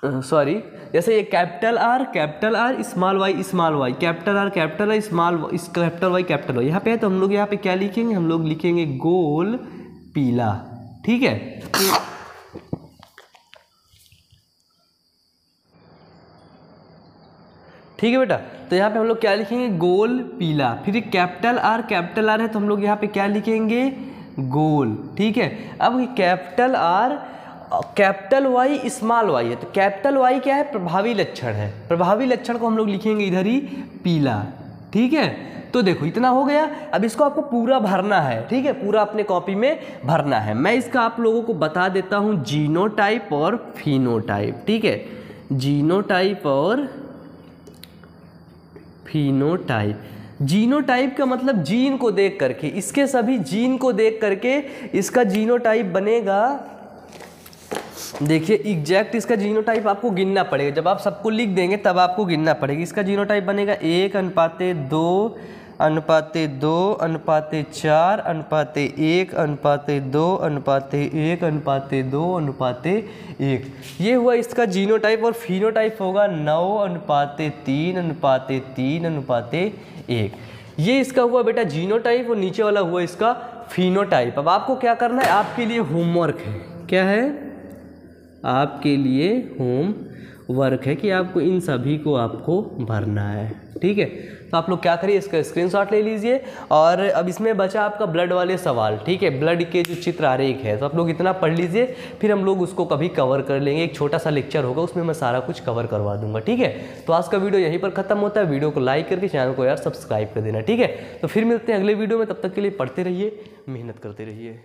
Speaker 1: सॉरी जैसे ये capital R capital R small Y small Y capital R capital R small capital Y capital Y यहाँ पे है तो हम लोग यहाँ पे क्या लिखेंगे? हम लोग लिखेंगे गोल पीला। ठीक है? ठीक है बेटा? तो यहाँ पे हम लोग क्या लिखेंगे? गोल पीला। फिर कैपिटल आर कैपिटल आर है तो हम लोग यहाँ पे क्या लिखेंगे? गोल। ठीक है? अब capital R capital Y small Y है। तो कैपिटल वाई क्या है? प्रभावी लक्षण है। प्रभावी लक्षण को हम लोग लिखेंगे इधर ही, पीला। ठीक है? तो देखो, इतना हो गया। अब इसको आपको पूरा भरना है। ठीक है? पूरा अपने कॉपी में भरना है। मैं इसका आप लोगों को बता देता हूँ जीनोटाइप और फिनोटाइप ठीक है? जीनोटाइप और फिनोटाइप जीनोटाइप का मतलब जीन को देख करके, इसके सभी जीन को देख करके इसका जीनोटाइप बनेगा देखिए एग्जैक्ट इसका जीनोटाइप आपको गिनना पड़ेगा। जब आप सबको लिख देंगे, तब आपको गिनना पड़ेगा। इसका जीनोटाइप बनेगा एक, अनुपाते दो अनुपाते दो, अनुपाते चार, अनुपाते एक, अनुपाते दो, अनुपाते एक, अनुपाते दो, अनुपाते एक। ये हुआ इसका जीनोटाइप और फिनोटाइप होगा नौ, अनुपाते तीन अनुपाते तीन, अनुपाते एक। ये इसका हुआ बेटा जीनोटाइप और नीचे वाला हुआ इसका फिनोटाइप अब आपको क्या करना है? आपके लिए होमवर्क है। क्या है? आपके लिए होम वर्क है कि आपको इन सभी को आपको भरना है। ठीक है? तो आप लोग क्या करिए, इसका स्क्रीनशॉट ले लीजिए और अब इसमें बचा आपका ब्लड वाले सवाल। ठीक है? ब्लड के जो चित्र आरेख है तो आप लोग इतना पढ़ लीजिए, फिर हम लोग उसको कभी कवर कर लेंगे। एक छोटा सा लेक्चर होगा, उसमें मैं सारा कुछ कवर करवा दूँगा। ठीक है? तो आज का वीडियो यहीं पर खत्म होता है। वीडियो को लाइक करके चैनल को यार सब्सक्राइब कर देना। ठीक है? तो फिर मिलते हैं अगले वीडियो में। तब तक के लिए पढ़ते रहिए, मेहनत करते रहिए।